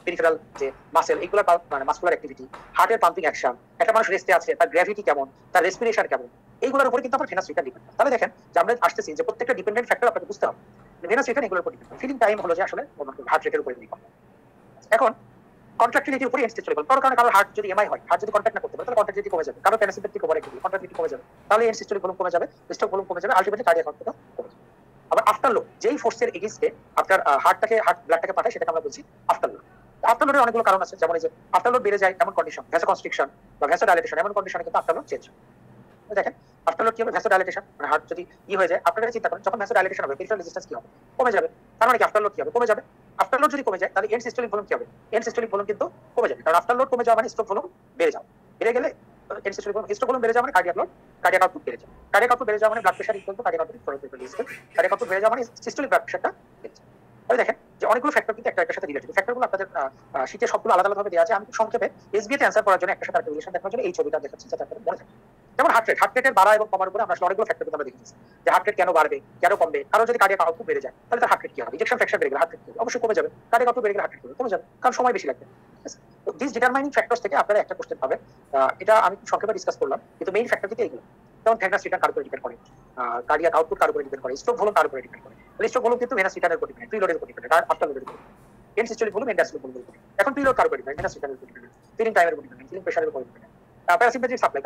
peripheral যে মাসেল এইগুলো মানে মাসকুলার অ্যাক্টিভিটি হার্টের পাম্পিং অ্যাকশন একটা মানুষ রেস্টে আছে, তার গ্র্যাভিটি কেমন, তার রেসপিরেশন কেমন এইগুলোর উপরে কিন্তু আমার ভেনাস রিটার্ন ডিপেন্ড তাহলে দেখেন যে আমরা আসতেছি যে প্রত্যেকটা ডিপেন্ডেন্ট ফ্যাক্টর আপনাকে বুঝতে হবে। ভেনাস রিটার্ন এগুলোর উপর ডিপেন্ড ফিলিং টাইম হলো যে আসলে হার্ট রেটের উপরে ডিপেন্ড এখন কন্ট্রাক্টিলিটির উপরে এন্ড চলে গেল কারণ কারও হার্ট যদি এমআই হয় হার্ট যদি কন্ট্যাক্ট না করতে পারে, তাহলে কমে যাবে। ওভার কমে যাবে। তাহলে সিস্টোলিক ভলিউম কমে যাবে স্ট্রোক কমে যাবে আলটিমেটলি কার্ডিয়াক আউটপুট কমে যাবে। আবার আফটার লো যেই ফোর্সের এগেইনস্টে আপনার হার্টটাকে হার্ট ব্লাডটাকে পাঠায়, সেটাকে আমরা বলছি আফটার অনেকগুলো কারণ আছে, যেমন এই যে আফটার লোড বেড়ে যায়, এমন কন্ডিশন ভ্যাসো কনস্ট্রিকশন বা ভ্যাসো ডাইলেটেশন এমন কন্ডিশনে কিন্তু আফটার লোড চেঞ্জ দেখেন আফটার কি হবে? ভ্যাসো ডাইলেটেশন মানে হার্ট যদি ই হয়ে যায়, আপনারা চিন্তা করেন, যখন ভ্যাসো ডাইলেটেশন হবে পেরিফেরাল রেজিস্ট্যান্স কি হবে? কমে যাবে। তার মানে কি? আফটার লোড কি হবে? কমে যাবে। আফটার লোড যদি কমে যায়, তাহলে এন্ড সিস্টোলিক ভলিউম কি হবে? এন্ড সিস্টোলিক ভলিউম কিন্তু কমে যাবে। কারণ আফটার লোড কমে যাওয়া মানে স্ট্রোক ভলিউম বেড়ে যাবে বেড়ে গেলে end systolic volume stroke volume বেড়ে যাওয়া মানে কার্ডিয়াক লোড কার্ডিয়াক আউটপুট বেড়ে যাবে কার্ডিয়াক আউটপুট বেড়ে যাওয়া মানে blood pressure equal to cardiac output cardiac output বেড়ে যাওয়া মানে সিস্টোলিক ব্লাড প্রেশারটা বেড়ে যাবে তাহলে দেখেন যে অনেকগুলো ফ্যাক্টর কিন্তু একটা একটার সাথে রিলেটেড ফ্যাক্টরগুলো আপনাদের শীতে সবগুলো আলাদা আলাদা ভাবে দেওয়া আছে। আমি খুব সংক্ষেপে এসবিএতে অ্যান্সার করার জন্য একটা সাথে একটা রিলেশন দেখানোর জন্য এই ছবিটা দেখাচ্ছি, যাতে আপনাদের মনে থাকে। যেমন হার্ট রেট হার্ট রেটের বাড়া এবং কমার উপরে আমরা অনেকগুলো ফ্যাক্টর আমরা দেখেছি। যে হার্ট রেট কেন বাড়বে, কেন কমবে কারণ যদি কার্ডিয়াক আউটপুট বেড়ে যায়, তাহলে তার হার্ট রেট কি হবে? ইজেকশন ফ্র্যাকচার বেড়ে গেলে হার্ট রেট অবশ্যই কমে যাবে। কার্ডিয়াক আউটপুট বেড়ে গেলে হার্ট রেট কমে যাবে, কারণ সময় বেশি লাগবে। তো দিস ডিটারমাইনিং ফ্যাক্টরস থেকে আপনারা একটা কোশ্চেন পাবে এটা আমি সংক্ষেপে ডিসকাস করলাম, কিন্তু মেইন ফ্যাক্টর কিন্তু এইগুলো। যেমন ভেনাস রিটার্ন কার উপরে ডিপেন্ড করে? কার্ডিয়াক আউটপুট কার উপরে ডিপেন্ড করে? স্ট্রোক ভলিউম কার উপরে ডিপেন্ড করে? স্ট্রোক ভলিউম কিন্তু ভেনাস রিটার্নের উপর ডিপেন্ড প্রিলোডের উপর depend R supply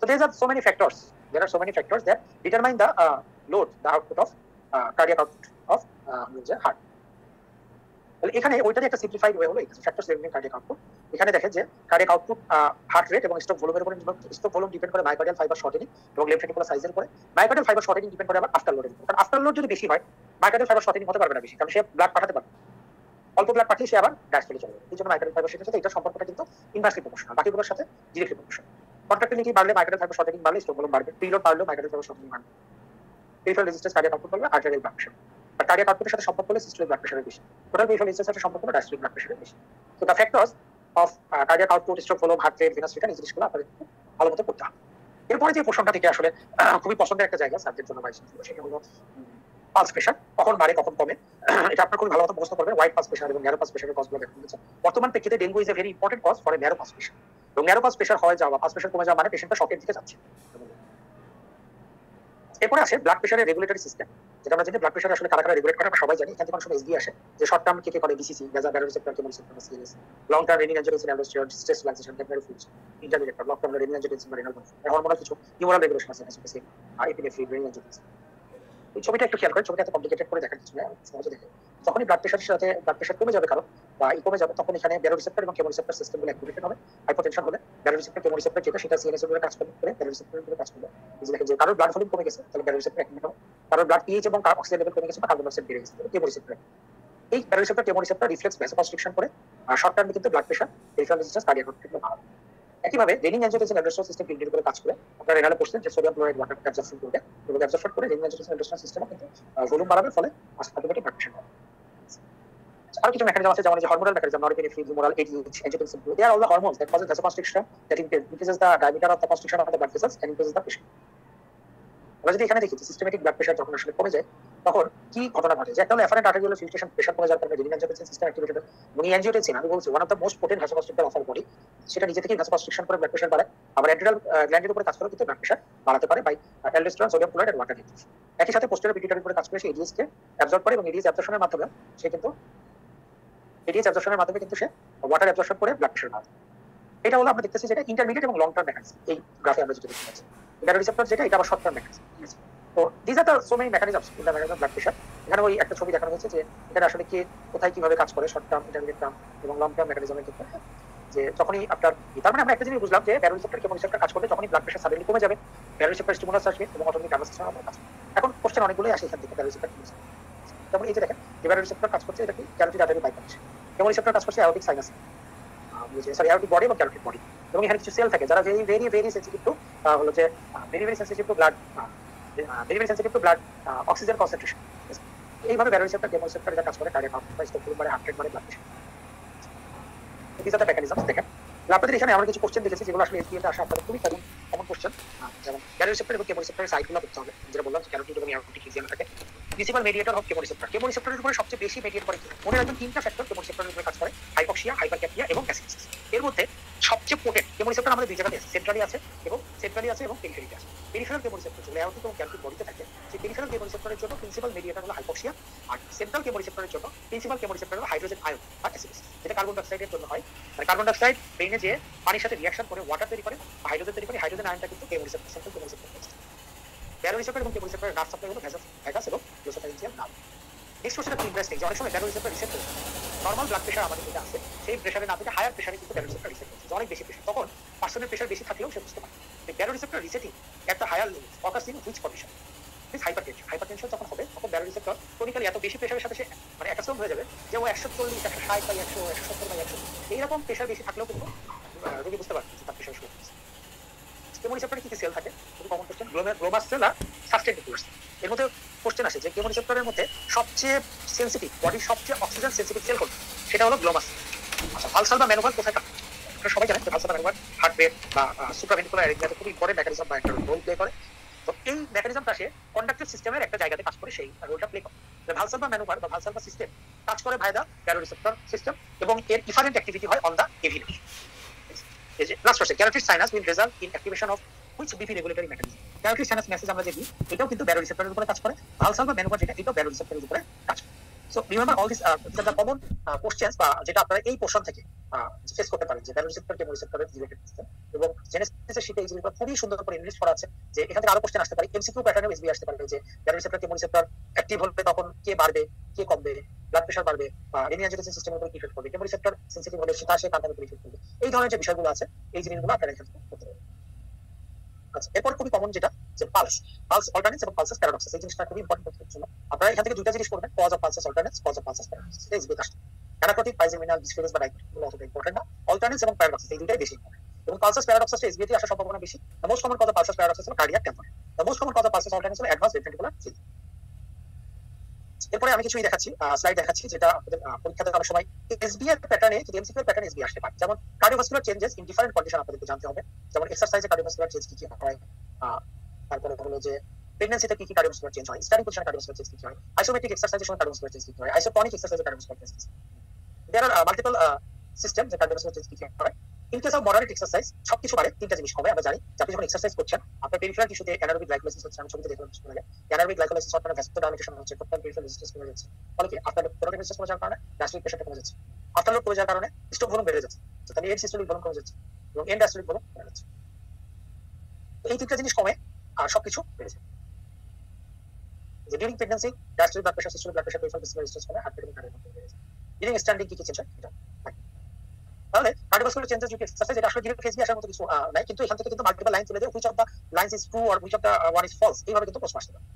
So there so many factors. There are so many factors that the uh, load, the output of uh, of uh, heart. এখানে ওইটারই একটা সিম্পলিফাইড ওয়ে হলো ফ্যাক্টরস রেগুলেটিং কার্ডিয়াক আউটপুট এখানে দেখেন যে cardiac output heart rate এবং stroke ভলিউমের উপর স্ট্রোক ভলিউম ডিপেন্ড করে মাইকার্ডিয়াল ফাইবার শর্টেনিং এবং লেফট ভেন্ট্রিকুলার সাইজের উপরে। মাইকার্ডিয়াল ফাইবার শর্টেনিং ডিপেন্ড করে আবার আফটার লোডের উপর কারণ আফটার লোড যদি বেশি হয় মাইকার্ডিয়াল ফাইবার শর্টেনিং হতে পারবে না বেশি, কারণ সে ব্লাড পাঠাতে পারবে অল্প ব্লাড পাঠিয়ে সে আবার ডায়াস্টোলে চলে যাবে। এই জন্য মাইকার্ডিয়াল ফাইবার সাথে এটা সম্পর্কটা কিন্তু ইনভার্সলি প্রপোর্শনাল বাকিগুলোর সাথে ডিরেক্টলি প্রপোর্শনাল কন্ট্রাক্টিলিটি বাড়লে মাইকার্ডিয়াল ফাইবার শর্টেনিং বাড়লে স্ট্রোক ভলিউম বাড়বে প্রিলোড বাড়লেও মাইকার্ডিয়াল ফাইবার শর্টেনিং বাড়বে। পেরিফেরাল রেজিস্ট্যান্স কার্ডিয়াক আউটপুট বাড়বে আর্টারিয়াল ব্লাড আর কার্ডিয়াক আউটপুটের সাথে সম্পর্ক সিস্টোলিক ব্লাড বেশি। টোটাল রেজিস্ট্যান্স সাথে সম্পর্ক ডায়াস্টোলিক ব্লাড বেশি। Factors of cardiac output stroke heart rate venous return এই জিনিসগুলো আপনাদের ভালো মতো করতে হবে। এরপরে যে পোর্শনটা থেকে আসলে, খুবই পছন্দের একটা জায়গা সাবজেক্ট জন্য বাইশ সেটা হলো পালস প্রেশার কখন বাড়ে, কখন কমে, এটা আপনার খুবই ভালো মতো মুখস্থ করবেন হোয়াইট পালস প্রেশার এবং ন্যারো পালস প্রেশারের কজগুলো দেখা বর্তমান প্রেক্ষিতে dengue is a very important cause for a narrow pulse pressure এবং ন্যারো পালস প্রেশার হয়ে যাওয়া পালস প্রেশার কমে যাওয়া মানে পেশেন্টটা শকের দিকে যাচ্ছে। এরপরে আসে ব্লাড প্রেশারের রেগুলেটরি সিস্টেম যেটা আমরা জানি ব্লাড প্রেশার আসলে কারা কারা রেগুলেট করে, আমরা সবাই জানি। এখান থেকে সময় আসে। যে শর্ট টার্ম কে কে করে বিসিসি গাজা ব্যারো রিসেপ্টর কেমন system long term renin angiotensin aldosterone stress relaxation temporary foods intermediate long term renin বা রেনাল হরমোনাল কিছু রেগুলেশন আছে আর রেনিন ছবিটা একটু খেয়াল করেন ছবিটা এত কমপ্লিকেটেড করে দেখার কিছু না সহজে ব্লাড প্রেশারের সাথে ব্লাড প্রেশার কমে যাবে কারণ বা ই কমে যাবে, তখন এখানে ব্যারো রিসেপ্টর এবং কেমো রিসেপ্টর সিস্টেমগুলো অ্যাক্টিভেটেড হবে হাইপোটেনশন হলে ব্যারো রিসেপ্টর কেমো রিসেপ্টর যেটা, সেটা সিএনএস এর কাজ করবে করে ব্যারো রিসেপ্টর এর কাজ করবে। যে কারোর ব্লাড ভলিউম কমে গেছে, তাহলে ব্যারো রিসেপ্টর অ্যাক্টিভেট হবে। কারোর ব্লাড পিএইচ এবং অক্সিজেন লেভেল কমে গেছে বা কার্বন ডাইঅক্সাইড বেড়ে গেছে কেমো রিসেপ্টর এই baroreceptor chemoreceptor reflex vasoconstriction করে শর্ট টার্মে কিন্তু ব্লাড প্রেশার রেজিস্ট্যান্স কার্ডিয়াক বাড়াবে একইভাবে রেনিং অ্যাঞ্জিওটেনসিন অ্যাড্রেসার সিস্টেম ইন্ডিকেট করে কাজ করে, আপনারা এখানে পড়ছেন যে সোডিয়াম ক্লোরাইড ওয়াটার অ্যাবজর্পশন করবে এবং অ্যাবজর্পশন করে রেনিং অ্যাঞ্জিওটেনসিন অ্যাড্রেসার সিস্টেমও কিন্তু ভলিউম বাড়াবে, ফলে অটোমেটিক প্রেশার হবে। আর কিছু মেকানিজম আছে, যেমন যে hormonal mechanism norepinephrine humoral ADH angiotensin they are all the hormones that causes vasoconstriction that increases the diameter of the constriction of the blood vessels and increases the pressure আমরা যদি এখানে দেখি systematic blood pressure যখন আসলে কমে যায়, তখন কি ঘটনা ঘটে? যে একটা হলো এফারেন্ট আর্টেরিয়াল ফিল্ট্রেশন প্রেশার কমে যাওয়ার কারণে রেনিন অ্যাঞ্জিওটেনসিন সিস্টেম অ্যাক্টিভেটেড উনি অ্যাঞ্জিওটেনসিন আমি বলছি one of the most potent vasoconstrictor of body সেটা নিজে থেকেই ভ্যাসোকনস্ট্রিকশন করে ব্লাড প্রেশার বাড়ায়। আবার অ্যাড্রিনাল গ্ল্যান্ডের উপরে কাজ করে কিন্তু ব্লাড প্রেশার বাড়াতে পারে by aldosterone sodium chloride and water একই সাথে পোস্টেরিয়র পিটিউটারির উপরে কাজ করে সে এডিএস কে অ্যাবজর্ব করে এবং এডিএস অ্যাবজর্পশনের মাধ্যমে সে কিন্তু এডিএস অ্যাবজর্পশনের মাধ্যমে কিন্তু সে ওয়াটার অ্যাবজর্পশন করে ব্লাড প্রেশার বাড়ায়। এটা হলো আমরা দেখতেছি যেটা ইন্টারমিডিয়েট এবং লং টার্ম মেকানিজম এই গ্রাফে আমরা যেটা দেখতে পাচ্ছি। এটা রিসেপ্টর যেটা, এটা আবার শর্ট টার্ম মেকানিজম তো this are so many mechanisms in the mechanism blood pressure এখানে ওই একটা ছবি দেখানো হয়েছে যে, এখানে আসলে কে কোথায় কীভাবে কাজ করে শর্ট টার্ম ইন্টারমিডিয়েট টার্ম এবং লং টার্ম মেকানিজমের ক্ষেত্রে। যে যখনই আপনার, তার মানে আমরা একটা জিনিস বুঝলাম যে ব্যারোরিসেপ্টর কেমন রিসেপ্টর কাজ করবে যখনই ব্লাড প্রেশার সাডেনলি কমে যাবে ব্যারোরিসেপ্টর স্টিমুলাস আসবে এবং অটোমেটিক নার্ভাস সিস্টেম করবে। এখন কোশ্চেন অনেকগুলোই আসে এখান থেকে ব্যারোরিসেপ্টর যেমন এই যে দেখেন, যে ব্যারোরিসেপ্টর কাজ করছে, এটা কি ক্যারোটিড আর্টারি বাইপাস কেমন রিসেপ্টর কাজ করছে? Aortic sinus sorry aortic body এবং ক্যারোটিড বডি এবং এখানে কিছু সেল থাকে, যারা very very very sensitive to হলো যে very very sensitive to blood very very sensitive to blood oxygen concentration এইভাবে ব্যারোরিসেপ্টর কেমোরিসেপ্টর এটা কাজ করে কার্ডিয়াক স্ট্রোক মানে হার্ট রেট মানে blood pressure this are mechanisms দেখেন। আপনাদের এখানে আমরা কিছু কোশ্চেন দেখেছি, যেগুলো আসলে এসবিএতে আসা আপনাদের খুবই কমন কমন কোশ্চেন যেমন ক্যারোরিসেপ্টর এবং কেমোরিসেপ্টরের সাইডগুলো করতে হবে। যেটা বললাম যে ক্যারোটিড এবং অ্যারোটিক রিজিয়ন থাকে। প্রিন্সিপাল মেডিয়েটর অফ কেমোরিসেপ্টর কেমোরিসেপ্টরের উপরে সবচেয়ে বেশি মেডিয়েট করে কি? মনে রাখবেন তিনটা ফ্যাক্টর কেমোরিসেপ্টরের উপরে কাজ করে হাইপক্সিয়া হাইপারক্যাপিয়া এবং অ্যাসিডিসিস এর মধ্যে সবচেয়ে পোটেন্ট কেমোরিসেপ্টর আমাদের দুই জায়গাতে সেন্ট্রালি আছে এবং সেন্ট্রালি আছে এবং পেরিফেরিতে আছে। পেরিফেরাল কেমোরিসেপ্টর যেগুলো অ্যারোটিক এবং ক্যারোটিড বডিতে থাকে, সেই পেরিফেরাল কেমোরিসেপ্টরের জন্য প্রিন্সিপাল মেডিয়েটর হলো হাইপক্সিয়া আর সেন্ট্রাল কেমোরিসেপ্টরের জন্য প্রিন্সিপাল কেমোরিসেপ্টর হলো হাইড্রোজেন আয়ন বা অ্যাসিডিস যেটা কার্বন ডাইঅক্সাইডের জন্য হয়। মানে কার্বন ডাইঅক্সাইড ব্রেনে যে পানির সাথে রিঅ্যাকশন করে ওয়াটার তৈরি করে হাইড্রোজেন তৈরি করে হাইড্রোজেন আয়নটা কিন্তু কেমোরিসেপ্টর সেন্ট্রাল কেমোরিসেপ্টর ব্যারোরিসেপ্টর এবং কেমোরিসেপ্টরের নার্ভ সাপ্লাই হলো ভ্যাগাস এবং গ্লোসোফারিঞ্জিয়াল নার্ভ নেক্সট কোশ্চেন খুব ইন্টারেস্টিং যে অনেক সময় ব্যারোরিসেপ্টর রিসেপ্ট করে নর্মাল ব্লাড প্রেশার আমাদের যেটা আছে, সেই প্রেশারে না থেকে হায়ার প্রেশারে কিন্তু ব্যারোরিসেপ্টর রিসেপ্ট করছে। অনেক বেশি প্রেশার তখন পার্সনের প্রেশার বেশি থাকলেও সে বুঝতে পারে যে baroreceptor resetting the higher occurs in which condition this hypertension hypertension যখন হবে, তখন ব্যারোরিসেপ্টর টোনিক্যালি এত বেশি প্রেশারের সাথে সে মানে অ্যাকাস্টম হয়ে যাবে যে ও একশো চল্লিশ, একশো ষাট বা একশো একশো সত্তর বা একশো। এইরকম প্রেশার বেশি থাকলেও কিন্তু রোগী বুঝতে পারছে তার প্রেশার শুরু হচ্ছে কেমোরিসেপ্টরে কি কি সেল থাকে? খুবই কমন কোশ্চেন গ্লোমাস সেল আর সাস্টেন এর মধ্যে কোশ্চেন আসে যে কেমোরিসেপ্টরের মধ্যে সবচেয়ে সেন্সিটিভ বডির সবচেয়ে অক্সিজেন সেন্সিটিভ সেল কোনটা সেটা হলো গ্লোমাস আচ্ছা ভালসাল বা ম্যানোভার কোথায় থাকে সবাই জানেন যে ভালসাল ম্যানোভার হার্টবেট বা সুপ্রাভেন্টিকুলার অ্যারিথমিয়াতে খুব ইম্পর্টেন্ট মেকানিজম বা একটা রোল প্লে করে। তো এই মেকানিজমটা আসে কন্ডাক্টিভ সিস্টেমের একটা জায়গাতে কাজ করে, সেই রোলটা প্লে করে। ভালসাল বা ম্যানোভার বা ভালসাল বা সিস্টেম কাজ করে ভাই দা ব্যারোরিসেপ্টর সিস্টেম এবং এর ইফারেন্ট অ্যাক্টিভিটি হয় on the AV last carotid sinus will result in activation of BP regulatory mechanism carotid sinus message আমরা যে দিই, এটাও কিন্তু ব্যারোরিসেপ্টরের উপরে কাজ করে। ভালসাল বা ম্যানোভার যেটা, এটাও ব্যারোরিসেপ্টরের উপরে কাজ করে। So remember all this the common questions বা যেটা আপনারা এই পোর্শন থেকে ফেস করতে পারেন, যে ব্যারোরিসেপ্টর কেমোরিসেপ্টরের রিলেটেড এবং জেনেসিসের শীতে এই খুবই সুন্দর করে ইংলিশ করা আছে, যে এখান থেকে আরও কোশ্চেন আসতে পারে। এমসিকিউ প্যাটার্নে এসবি আসতে পারে, যে ব্যারোরিসেপ্টর কেমোরিসেপ্টর অ্যাক্টিভ হলে তখন কে বাড়বে, কে কমবে ব্লাড প্রেশার বাড়বে, বা রেনিয়াজিটেশন সিস্টেমের উপর কি ইফেক্ট করবে কেমোরিসেপ্টর সেন্সিটিভ হলে সেটা সে কান্তার উপর ইফেক্ট করবে। এই ধরনের যে বিষয়গুলো আছে, এই জিনিসগুলো আপনারা এখান করতে পারবেন আচ্ছা এরপর খুবই কমন যেটা যে পালস পালস অল্টারনেটস এবং পালসেস প্যারাডক্সেস এই জিনিসটা খুবই ইম্পর্টেন্ট আপনারা এখান থেকে জিনিস করবেন cause of pulsus alternans cause of pulsus paradoxus bigeminal bisferiens বা ইম্পর্টেন্ট না। অল্টারনেটস এবং প্যারাডক্সেস এই দুটাই বেশি ইম্পর্টেন্ট এবং পালসেস প্যারাডক্সেস এসবিএতে আসার সম্ভাবনা বেশি। The most common cause of pulsus paradoxus হলো cardiac tamponade the most common cause of alternans হলো অ্যাডভান্স ভেন্ট্রিকুলার ফিল এরপরে আমি কিছুই দেখাচ্ছি স্লাইড দেখাচ্ছি যেটা আপনাদের পরীক্ষাতে অনেক সময় এসবি এর প্যাটার্নে যদি এমসিকিউ প্যাটার্নে এসবি আসতে পারে, যেমন cardiovascular changes in different condition আপনাদেরকে জানতে হবে, যেমন এক্সারসাইজে কার্ডিওভাস্কুলার চেঞ্জ কি কি হয় তারপরে হলো যে প্রেগন্যান্সিতে কি কি কার্ডিওভাস্কুলার চেঞ্জ হয় স্টার্টিং পজিশনে কার্ডিওভাস্কুলার চেঞ্জ কি হয় আইসোমেট্রিক এক্সারসাইজের সময় কার্ডিওভাস্কুলার চেঞ্জ কি হয় আইসোটনিক এক্সারসাইজে কার্ডিওভাস্কুলার চেঞ্জ কি হয় দেয়ার আর মাল্টিপল সিস্টেম যে কার্ডিওভাস্কুলার চেঞ্জ কি হয় in case of moderate exercise সবকিছু পারে, তিনটা জিনিস হবে, আমরা জানি। যে আপনি যখন এক্সারসাইজ করছেন, আপনার পেরিফেরাল টিস্যুতে অ্যানারোবিক গ্লাইকোলাইসিস হচ্ছে, আমি ছবিতে দেখলাম শোনা অ্যানারোবিক গ্লাইকোলাইসিস হওয়ার কারণে ভ্যাসোডাইলেশন হচ্ছে টোটাল পেরিফেরাল রেজিস্ট্যান্স কমে যাচ্ছে। ফলে কি? আপনার প্রোটোটিন রেজিস্ট্যান্স কমে যাওয়ার কারণে গ্যাস্ট্রিক প্রেশারটা কমে যাচ্ছে। আফটার লোড কমে যাওয়ার কারণে স্টোক ভলিউম বেড়ে যাচ্ছে। তাহলে এর সিস্টোলিক ভলিউম কমে যাচ্ছে এবং এন্ড অ্যাস্টোলিক ভলিউম কমে যাচ্ছে। এই তিনটা জিনিস কমে, আর সবকিছু বেড়ে যায় যে during pregnancy gastric blood pressure systolic blood pressure peripheral resistance কমে হার্ট রেট বেড়ে যায় ডিউরিং স্ট্যান্ডিং কি কি চেঞ্জ হয় এটা তাহলে চেঞ্জেস আসলে আসার মতো কিছু নাই। কিন্তু এখান থেকে কিন্তু মাল্টিপল লাইন তুলে দেয় which of the is true or which of the one is false এইভাবে কিন্তু প্রশ্ন আসতে পারে।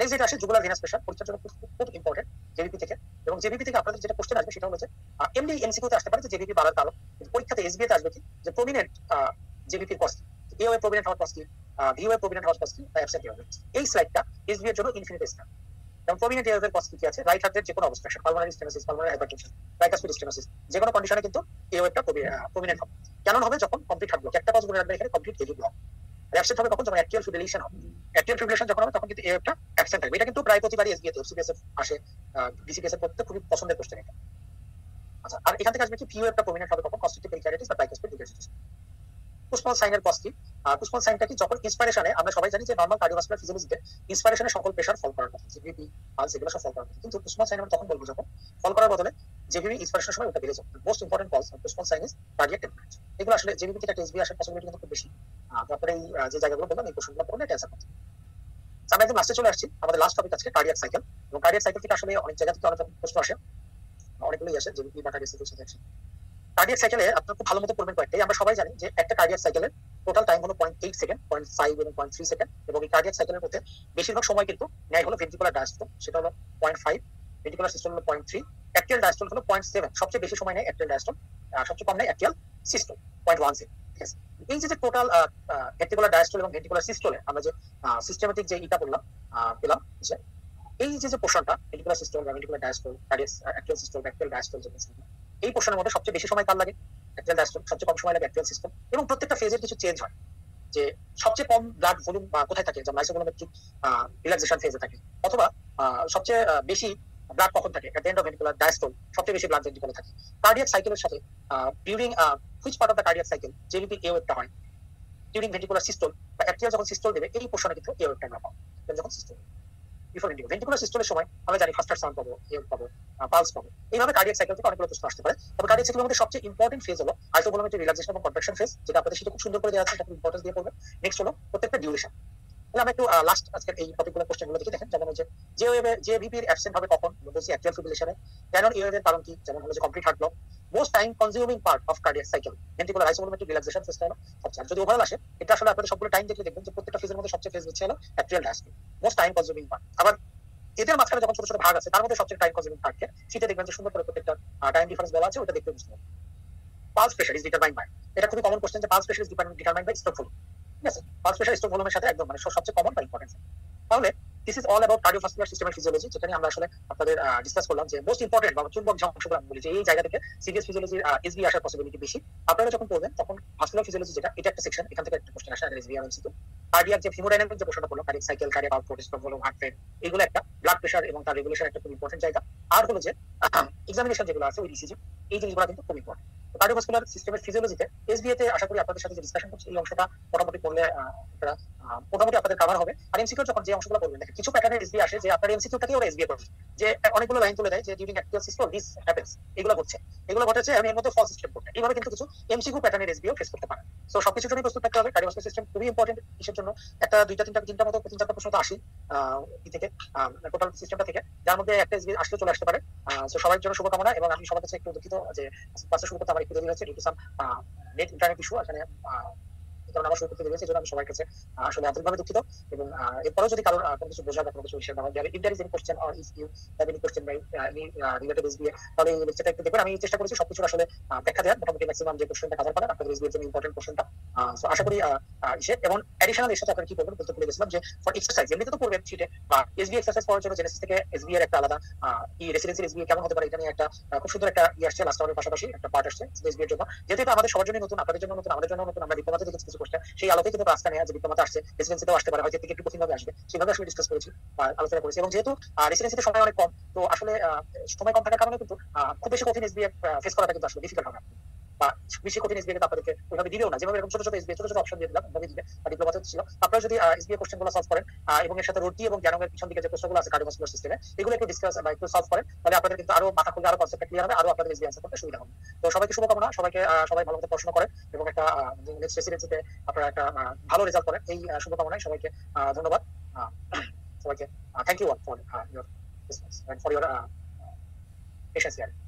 নেক্সট যেটা আসে জুগুলার পরীক্ষার জন্য খুব ইম্পর্টেন্ট জেবিপি থেকে। এবং জেবিপি থেকে আপনাদের যেটা কোশ্চেন আসবে সেটা হলো যে এমডি এমসিকিউতে আসতে পারে যে জেবিপি বাড়ার কারণ। পরীক্ষাতে এসবিএতে আসবে কি? যে প্রমিনেন্ট কস্ট প্রমিনেন্ট হওয়ার কস্ট কি ভি ওয়ে প্রমিনেন্ট হওয়ার কস্ট কি এই স্লাইডটা জন্য ইনফিনিটেসিমাল এবং প্রমিনেন্ট এর কস্ট আছে? রাইট হার্টের যে কোনো obstruction pulmonary stenosis pulmonary hypertension tricuspid stenosis যে কোনো কন্ডিশনে কিন্তু এ ওয়েটা প্রমিনেন্ট হবে। কেন হবে যখন কমপ্লিট হার্ট ব্লক একটা কজ বলে রাখবে এখানে কমপ্লিট এজি ব্লক অ্যাবসেন্ট হবে কখন? যখন অ্যাক্টিয়াল ফিব্রিলেশন হবে। অ্যাক্টিয়াল ফিব্রিলেশন যখন হবে, তখন কিন্তু এফটা অ্যাবসেন্ট থাকবে। এটা কিন্তু প্রায় প্রতিবারই এসবিএ তে এফসিপিএস আসে বিসিপিএস এর পড়তে খুবই পছন্দের কোশ্চেন এটা। আচ্ছা আর এখান থেকে আসবে কি ভিউ একটা প্রমিনেন্ট হবে কখন? কস্টিক পেরিকার্ডিটিস বা ডিগ্রেসিটিস কুসমাল সাইনের কস্ট কি সাইনটা কি যখন ইন্সপাইরেশনে আমরা সবাই জানি যে নর্মাল কার্ডিওভাস্কুলার ফিজিওলজিতে ইন্সপাইরেশনে সকল প্রেশার ফল করার কথা। জিবিপি পালস এগুলো সব ফল করার কথা। কিন্তু কুসমাল সাইন আমরা তখন বলব যখন ফল করার বদলে জেবিবি ইন্সপাইরেশনের সময় ওটা বেড়ে যাবে most important causes Kussmaul sign is cardiac tamponade এগুলো আসলে জেবিবি থেকে একটা এসবি আসার পসিবিলিটি কিন্তু খুব বেশি। তারপরে এই যে জায়গাগুলো বললাম, এই কোশ্চেনগুলো পড়লে এটা অ্যান্সার করতে আমরা একদম লাস্টে চলে আসছি। আমাদের লাস্ট টপিক আজকে কার্ডিয়াক সাইকেল এবং কার্ডিয়াক সাইকেল থেকে আসলে অনেক জায়গা থেকে অনেক প্রশ্ন আসে। অনেকগুলোই আসে জেবিপি বা কার্ডিয়াক সাইকেল সাথে কার্ডিয়াক সাইকেলে আপনার খুব ভালো মতো পড়বেন কয়েকটাই। আমরা সবাই জানি যে একটা কার্ডিয়াক সাইকেলের টোটাল টাইম হলো point eight second point five এবং পয়েন্ট থ্রি সেকেন্ড এবং এই কার্ডিয়াক সাইকেলের মধ্যে বেশিরভাগ সময় কিন্তু ন্যায় হলো ভেন্টিকুলার ডায়াস্ট্রোম সেটা হলো পয়েন্ট ফাইভ ভেন্টিকুলার সিস্টেম হলো পয়েন্ট থ্রি অ্যাক্টিয়াল ডায়াস্ট্রোম হলো পয়েন্ট সেভেন সবচেয়ে বেশি সময় নেয় অ্যাক্টিয়াল ডায়াস্ট্রোম সবচেয়ে কম নেয় atrial systole point one seven এই যে টোটাল ভেন্টিকুলার ডায়াস্ট্রোল এবং ভেন্টিকুলার সিস্টোলে আমরা যে সিস্টেমেটিক যে ইটা বললাম পেলাম এই যে যে পোর্শনটা ভেন্টিকুলার সিস্টেম বা ventricular cardiac atrial system atrial diastole যে এই পোর্শনের মধ্যে সবচেয়ে বেশি সময় কার লাগে? সবচেয়ে কম সময় লাগে অ্যাক্টিয়াল সিস্টেম এবং প্রত্যেকটা ফেজের কিছু চেঞ্জ হয়। যে সবচেয়ে কম ব্লাড ভলিউম কোথায় থাকে? যেমন আইসোভলিউমেট্রিক রিল্যাক্সেশন ফেজে থাকে। অথবা সবচেয়ে বেশি ব্লাড কখন থাকে? At end of ventricular diastole সবচেয়ে বেশি ব্লাড ভেন্টিকুলে থাকে। কার্ডিয়াক সাইকেলের সাথে during which part of the cardiac cycle JVP A ওয়েভটা হয়। ডিউরিং ভেন্টিকুলার সিস্টোল বা অ্যাক্টিয়াল যখন সিস্টোল দেবে, এই পোর্শনে কিন্তু এ ওয়েভটা আমরা পাবো। যখন সিস্টোল বিফোর ইন্ডিগো ভেন্টিকুলার সময় আমরা জানি ফাস্টার সাউন্ড পাবো ইয়ে পাবো পালস পাবো। এইভাবে কার্ডিয়াক সাইকেল থেকে অনেকগুলো প্রশ্ন আসতে পারে। তবে কার্ডিয়াক সাইকেলের মধ্যে সবচেয়ে ইম্পর্টেন্ট ফেজ হলো আইসোভলিউমেট্রিক রিল্যাক্সেশন এবং কন্ট্রাকশন ফেজ যেটা আপনাদের সেটা খুব সুন্দর করে দেওয়া আছে, সেটা ইম্পর্টেন্স দিয়ে পড়বে। নেক্সট হলো প্রত্যেকটা ডিউরেশন আমরা একটু লাস্ট আজকের এই টপিকগুলো কোশ্চেনগুলো দেখে দেখেন, যেমন হচ্ছে যে ওয়েভে যে ভিপির অ্যাবসেন্ট হবে কখন বলছি অ্যাক্টিয়াল ফিব্রিলেশনে ক্যানন এই ওয়েভের কারণ কি, যেমন হলো যে complete heart block most time consuming part of cardiac cycle ventricular isovolumetric relaxation হলো সবচেয়ে যদি ওভারঅল আসে, এটা আসলে আপনাদের সবগুলো টাইম দেখলে দেখবেন যে প্রত্যেকটা ফেজের মধ্যে সবচেয়ে ফেজ হচ্ছে হলো atrial diastolic most time consuming part আবার এদের মাঝখানে যখন ছোট ছোট ভাগ আছে, তার মধ্যে সবচেয়ে টাইম কনজিউমিং পার্টকে সেটা দেখবেন যে সুন্দর করে প্রত্যেকটা টাইম ডিফারেন্স বলা আছে, ওটা দেখতে বুঝতে পারবেন। Pulse pressure is determined by এটা খুবই কমন কোশ্চেন যে pulse pressure is determined by stroke volume ঠিক আছে পালস প্রেশার স্ট্রোক ভলিউমের সাথে একদম মানে সবচেয়ে কমন বা ইম্পর্টেন্ট তাহলে this is all about cardiovascular সিস্টেমের ফিজিওলজি যেখানে আমরা আসলে আপনাদের ডিসকাস করলাম যে মোস্ট ইম্পর্টেন্ট বা চুম্বক অংশগুলো আমি বলি যে এই জায়গা থেকে সিরিয়াস ফিজিওলজির এসবি আসার পসিবিলিটি বেশি। আপনারা যখন পড়বেন, তখন ভাস্কুলার ফিজিওলজি যেটা, এটা একটা সেকশন এখান থেকে একটা কোশ্চেন আসে এসবি আর এমসিকিউ কার্ডিয়াক যে হিমোডাইনামিক যে প্রশ্নটা বললাম cardiac cycle cardiac output stroke volume heart rate এগুলো একটা ব্লাড প্রেশার এবং তার রেগুলেশন একটা খুব ইম্পর্টেন্ট জায়গা। আর হলো যে এক্সামিনেশন যেগুলো আছে, ওই ডিসিজি এই জিনিসগুলো কিন্তু খুব ইম্পর্টেন্ট কার্ডিওভাস্কুলার সিস্টেমের ফিজিওলজিতে এসবিএতে আশা করি আপনাদের সাথে যে ডিসকাশন করছি, এই অংশটা মোটামুটি করলে মোটামুটি আপনাদের কাভার হবে। আর এমসিকিউ যখন যে অংশগুলো বলবেন কিছু প্যাটার্নের এসবি আসে, যে আপনার এমসিকিউটাকে ওরা এসবিএ করবে যে অনেকগুলো লাইন তুলে দেয় যে during active systole this happens এগুলো ঘটছে। এগুলো ঘটেছে, আমি এর মধ্যে ফলস সিস্টেম করতে এইভাবে কিন্তু কিছু এমসিকিউ প্যাটার্নের এসবিও ফেস করতে পারে। সো সবকিছুর জন্য প্রস্তুত থাকতে হবে। কার্ডিওভাস্কুলার সিস্টেম খুবই ইম্পর্টেন্ট কিসের জন্য? একটা, দুইটা, তিনটা তিনটা মতো, তিন, চারটা প্রশ্ন তো আসি থেকে টোটাল সিস্টেমটা থেকে। যার মধ্যে একটা এসবি আসলে চলে আসতে পারে। সো সবার জন্য শুভকামনা এবং আমি সবার কাছে একটু দুঃখিত যে ক্লাসে শুরু করতে আমার একটু দেরি হয়েছে due to some net internet issue এখানে কারণ আমার শুরু দেরি জন্য আমি সবার কাছে আসলে আন্তরিকভাবে দুঃখিত এবং এরপরেও যদি কারোর কোনো কিছু বোঝার বা কোনো কিছু if there is any question or if you have any question by related তাহলে এই লেকচারটা একটু দেখবেন আমি চেষ্টা করেছি সবকিছু আসলে ব্যাখ্যা দেওয়ার, মোটামুটি ম্যাক্সিমাম যে কোশ্চেনটা করার, আপনাদের জন্য ইম্পর্টেন্ট কোশ্চেনটা সো আশা করি ইসে, এবং অ্যাডিশনাল আপনারা কি করবেন বলতে ভুলে গেছিলাম যে ফর এক্সারসাইজ এমনিতে তো করবেন শিটে বা এসবি এক্সারসাইজ করার জন্য জেনেসিস থেকে এসবি এর একটা আলাদা কি রেসিডেন্সি এসবি কেমন হতে পারে, এটা নিয়ে একটা খুব সুন্দর একটা ইয়ে আসছে লাস্ট পাশাপাশি একটা পার্ট আসছে এসবি এর জন্য। যেহেতু আমাদের সবার জন্য নতুন, আপনাদের জন্য নতুন, আমাদের জন্য নতুন, আমরা ডিপ্লোমাতে কিছু কোশ্চেন সেই কিন্তু নেওয়া আসছে আসতে পারে, হয়তো একটু কঠিন ভাবে আসবে। সেভাবে আসলে ডিসকাস করেছি আলোচনা করেছি। এবং যেহেতু রেসিডেন্সিতে সময় অনেক কম, তো আসলে সময় কম থাকার কারণে কিন্তু খুব বেশি কঠিন এসবি ফেস করাটা কিন্তু আসলে ডিফিকাল্ট হবে। বা বেশি কঠিন এসবিএ আপনাদেরকে ওইভাবে দিবেও না। যেভাবে এরকম ছোট ছোট এসবিএ ছোট ছোট অপশন দিয়ে দিলাম ওইভাবে দিবে বা ডিপ্লোমাতে ছিল আপনারা যদি এসবিএ কোশ্চেনগুলো সলভ করেন এবং এর সাথে রোটি এবং জ্ঞানের পিছন দিকে যে আছে সিস্টেমে এগুলো একটু ডিসকাস বা একটু সলভ করেন, তাহলে আপনাদের কিন্তু আরও মাথা খুলে আরও কনসেপ্ট ক্লিয়ার হবে, আরও আপনাদের এসবিএ আনসার করতে সুবিধা হবে। তো সবাইকে শুভকামনা, সবাইকে সবাই ভালো মতো পড়াশোনা করেন, এবং একটা নেক্সট রেসিডেন্সিতে আপনারা একটা ভালো রেজাল্ট করেন এই শুভকামনায় সবাইকে ধন্যবাদ সবাইকে thank you for your for your patience here.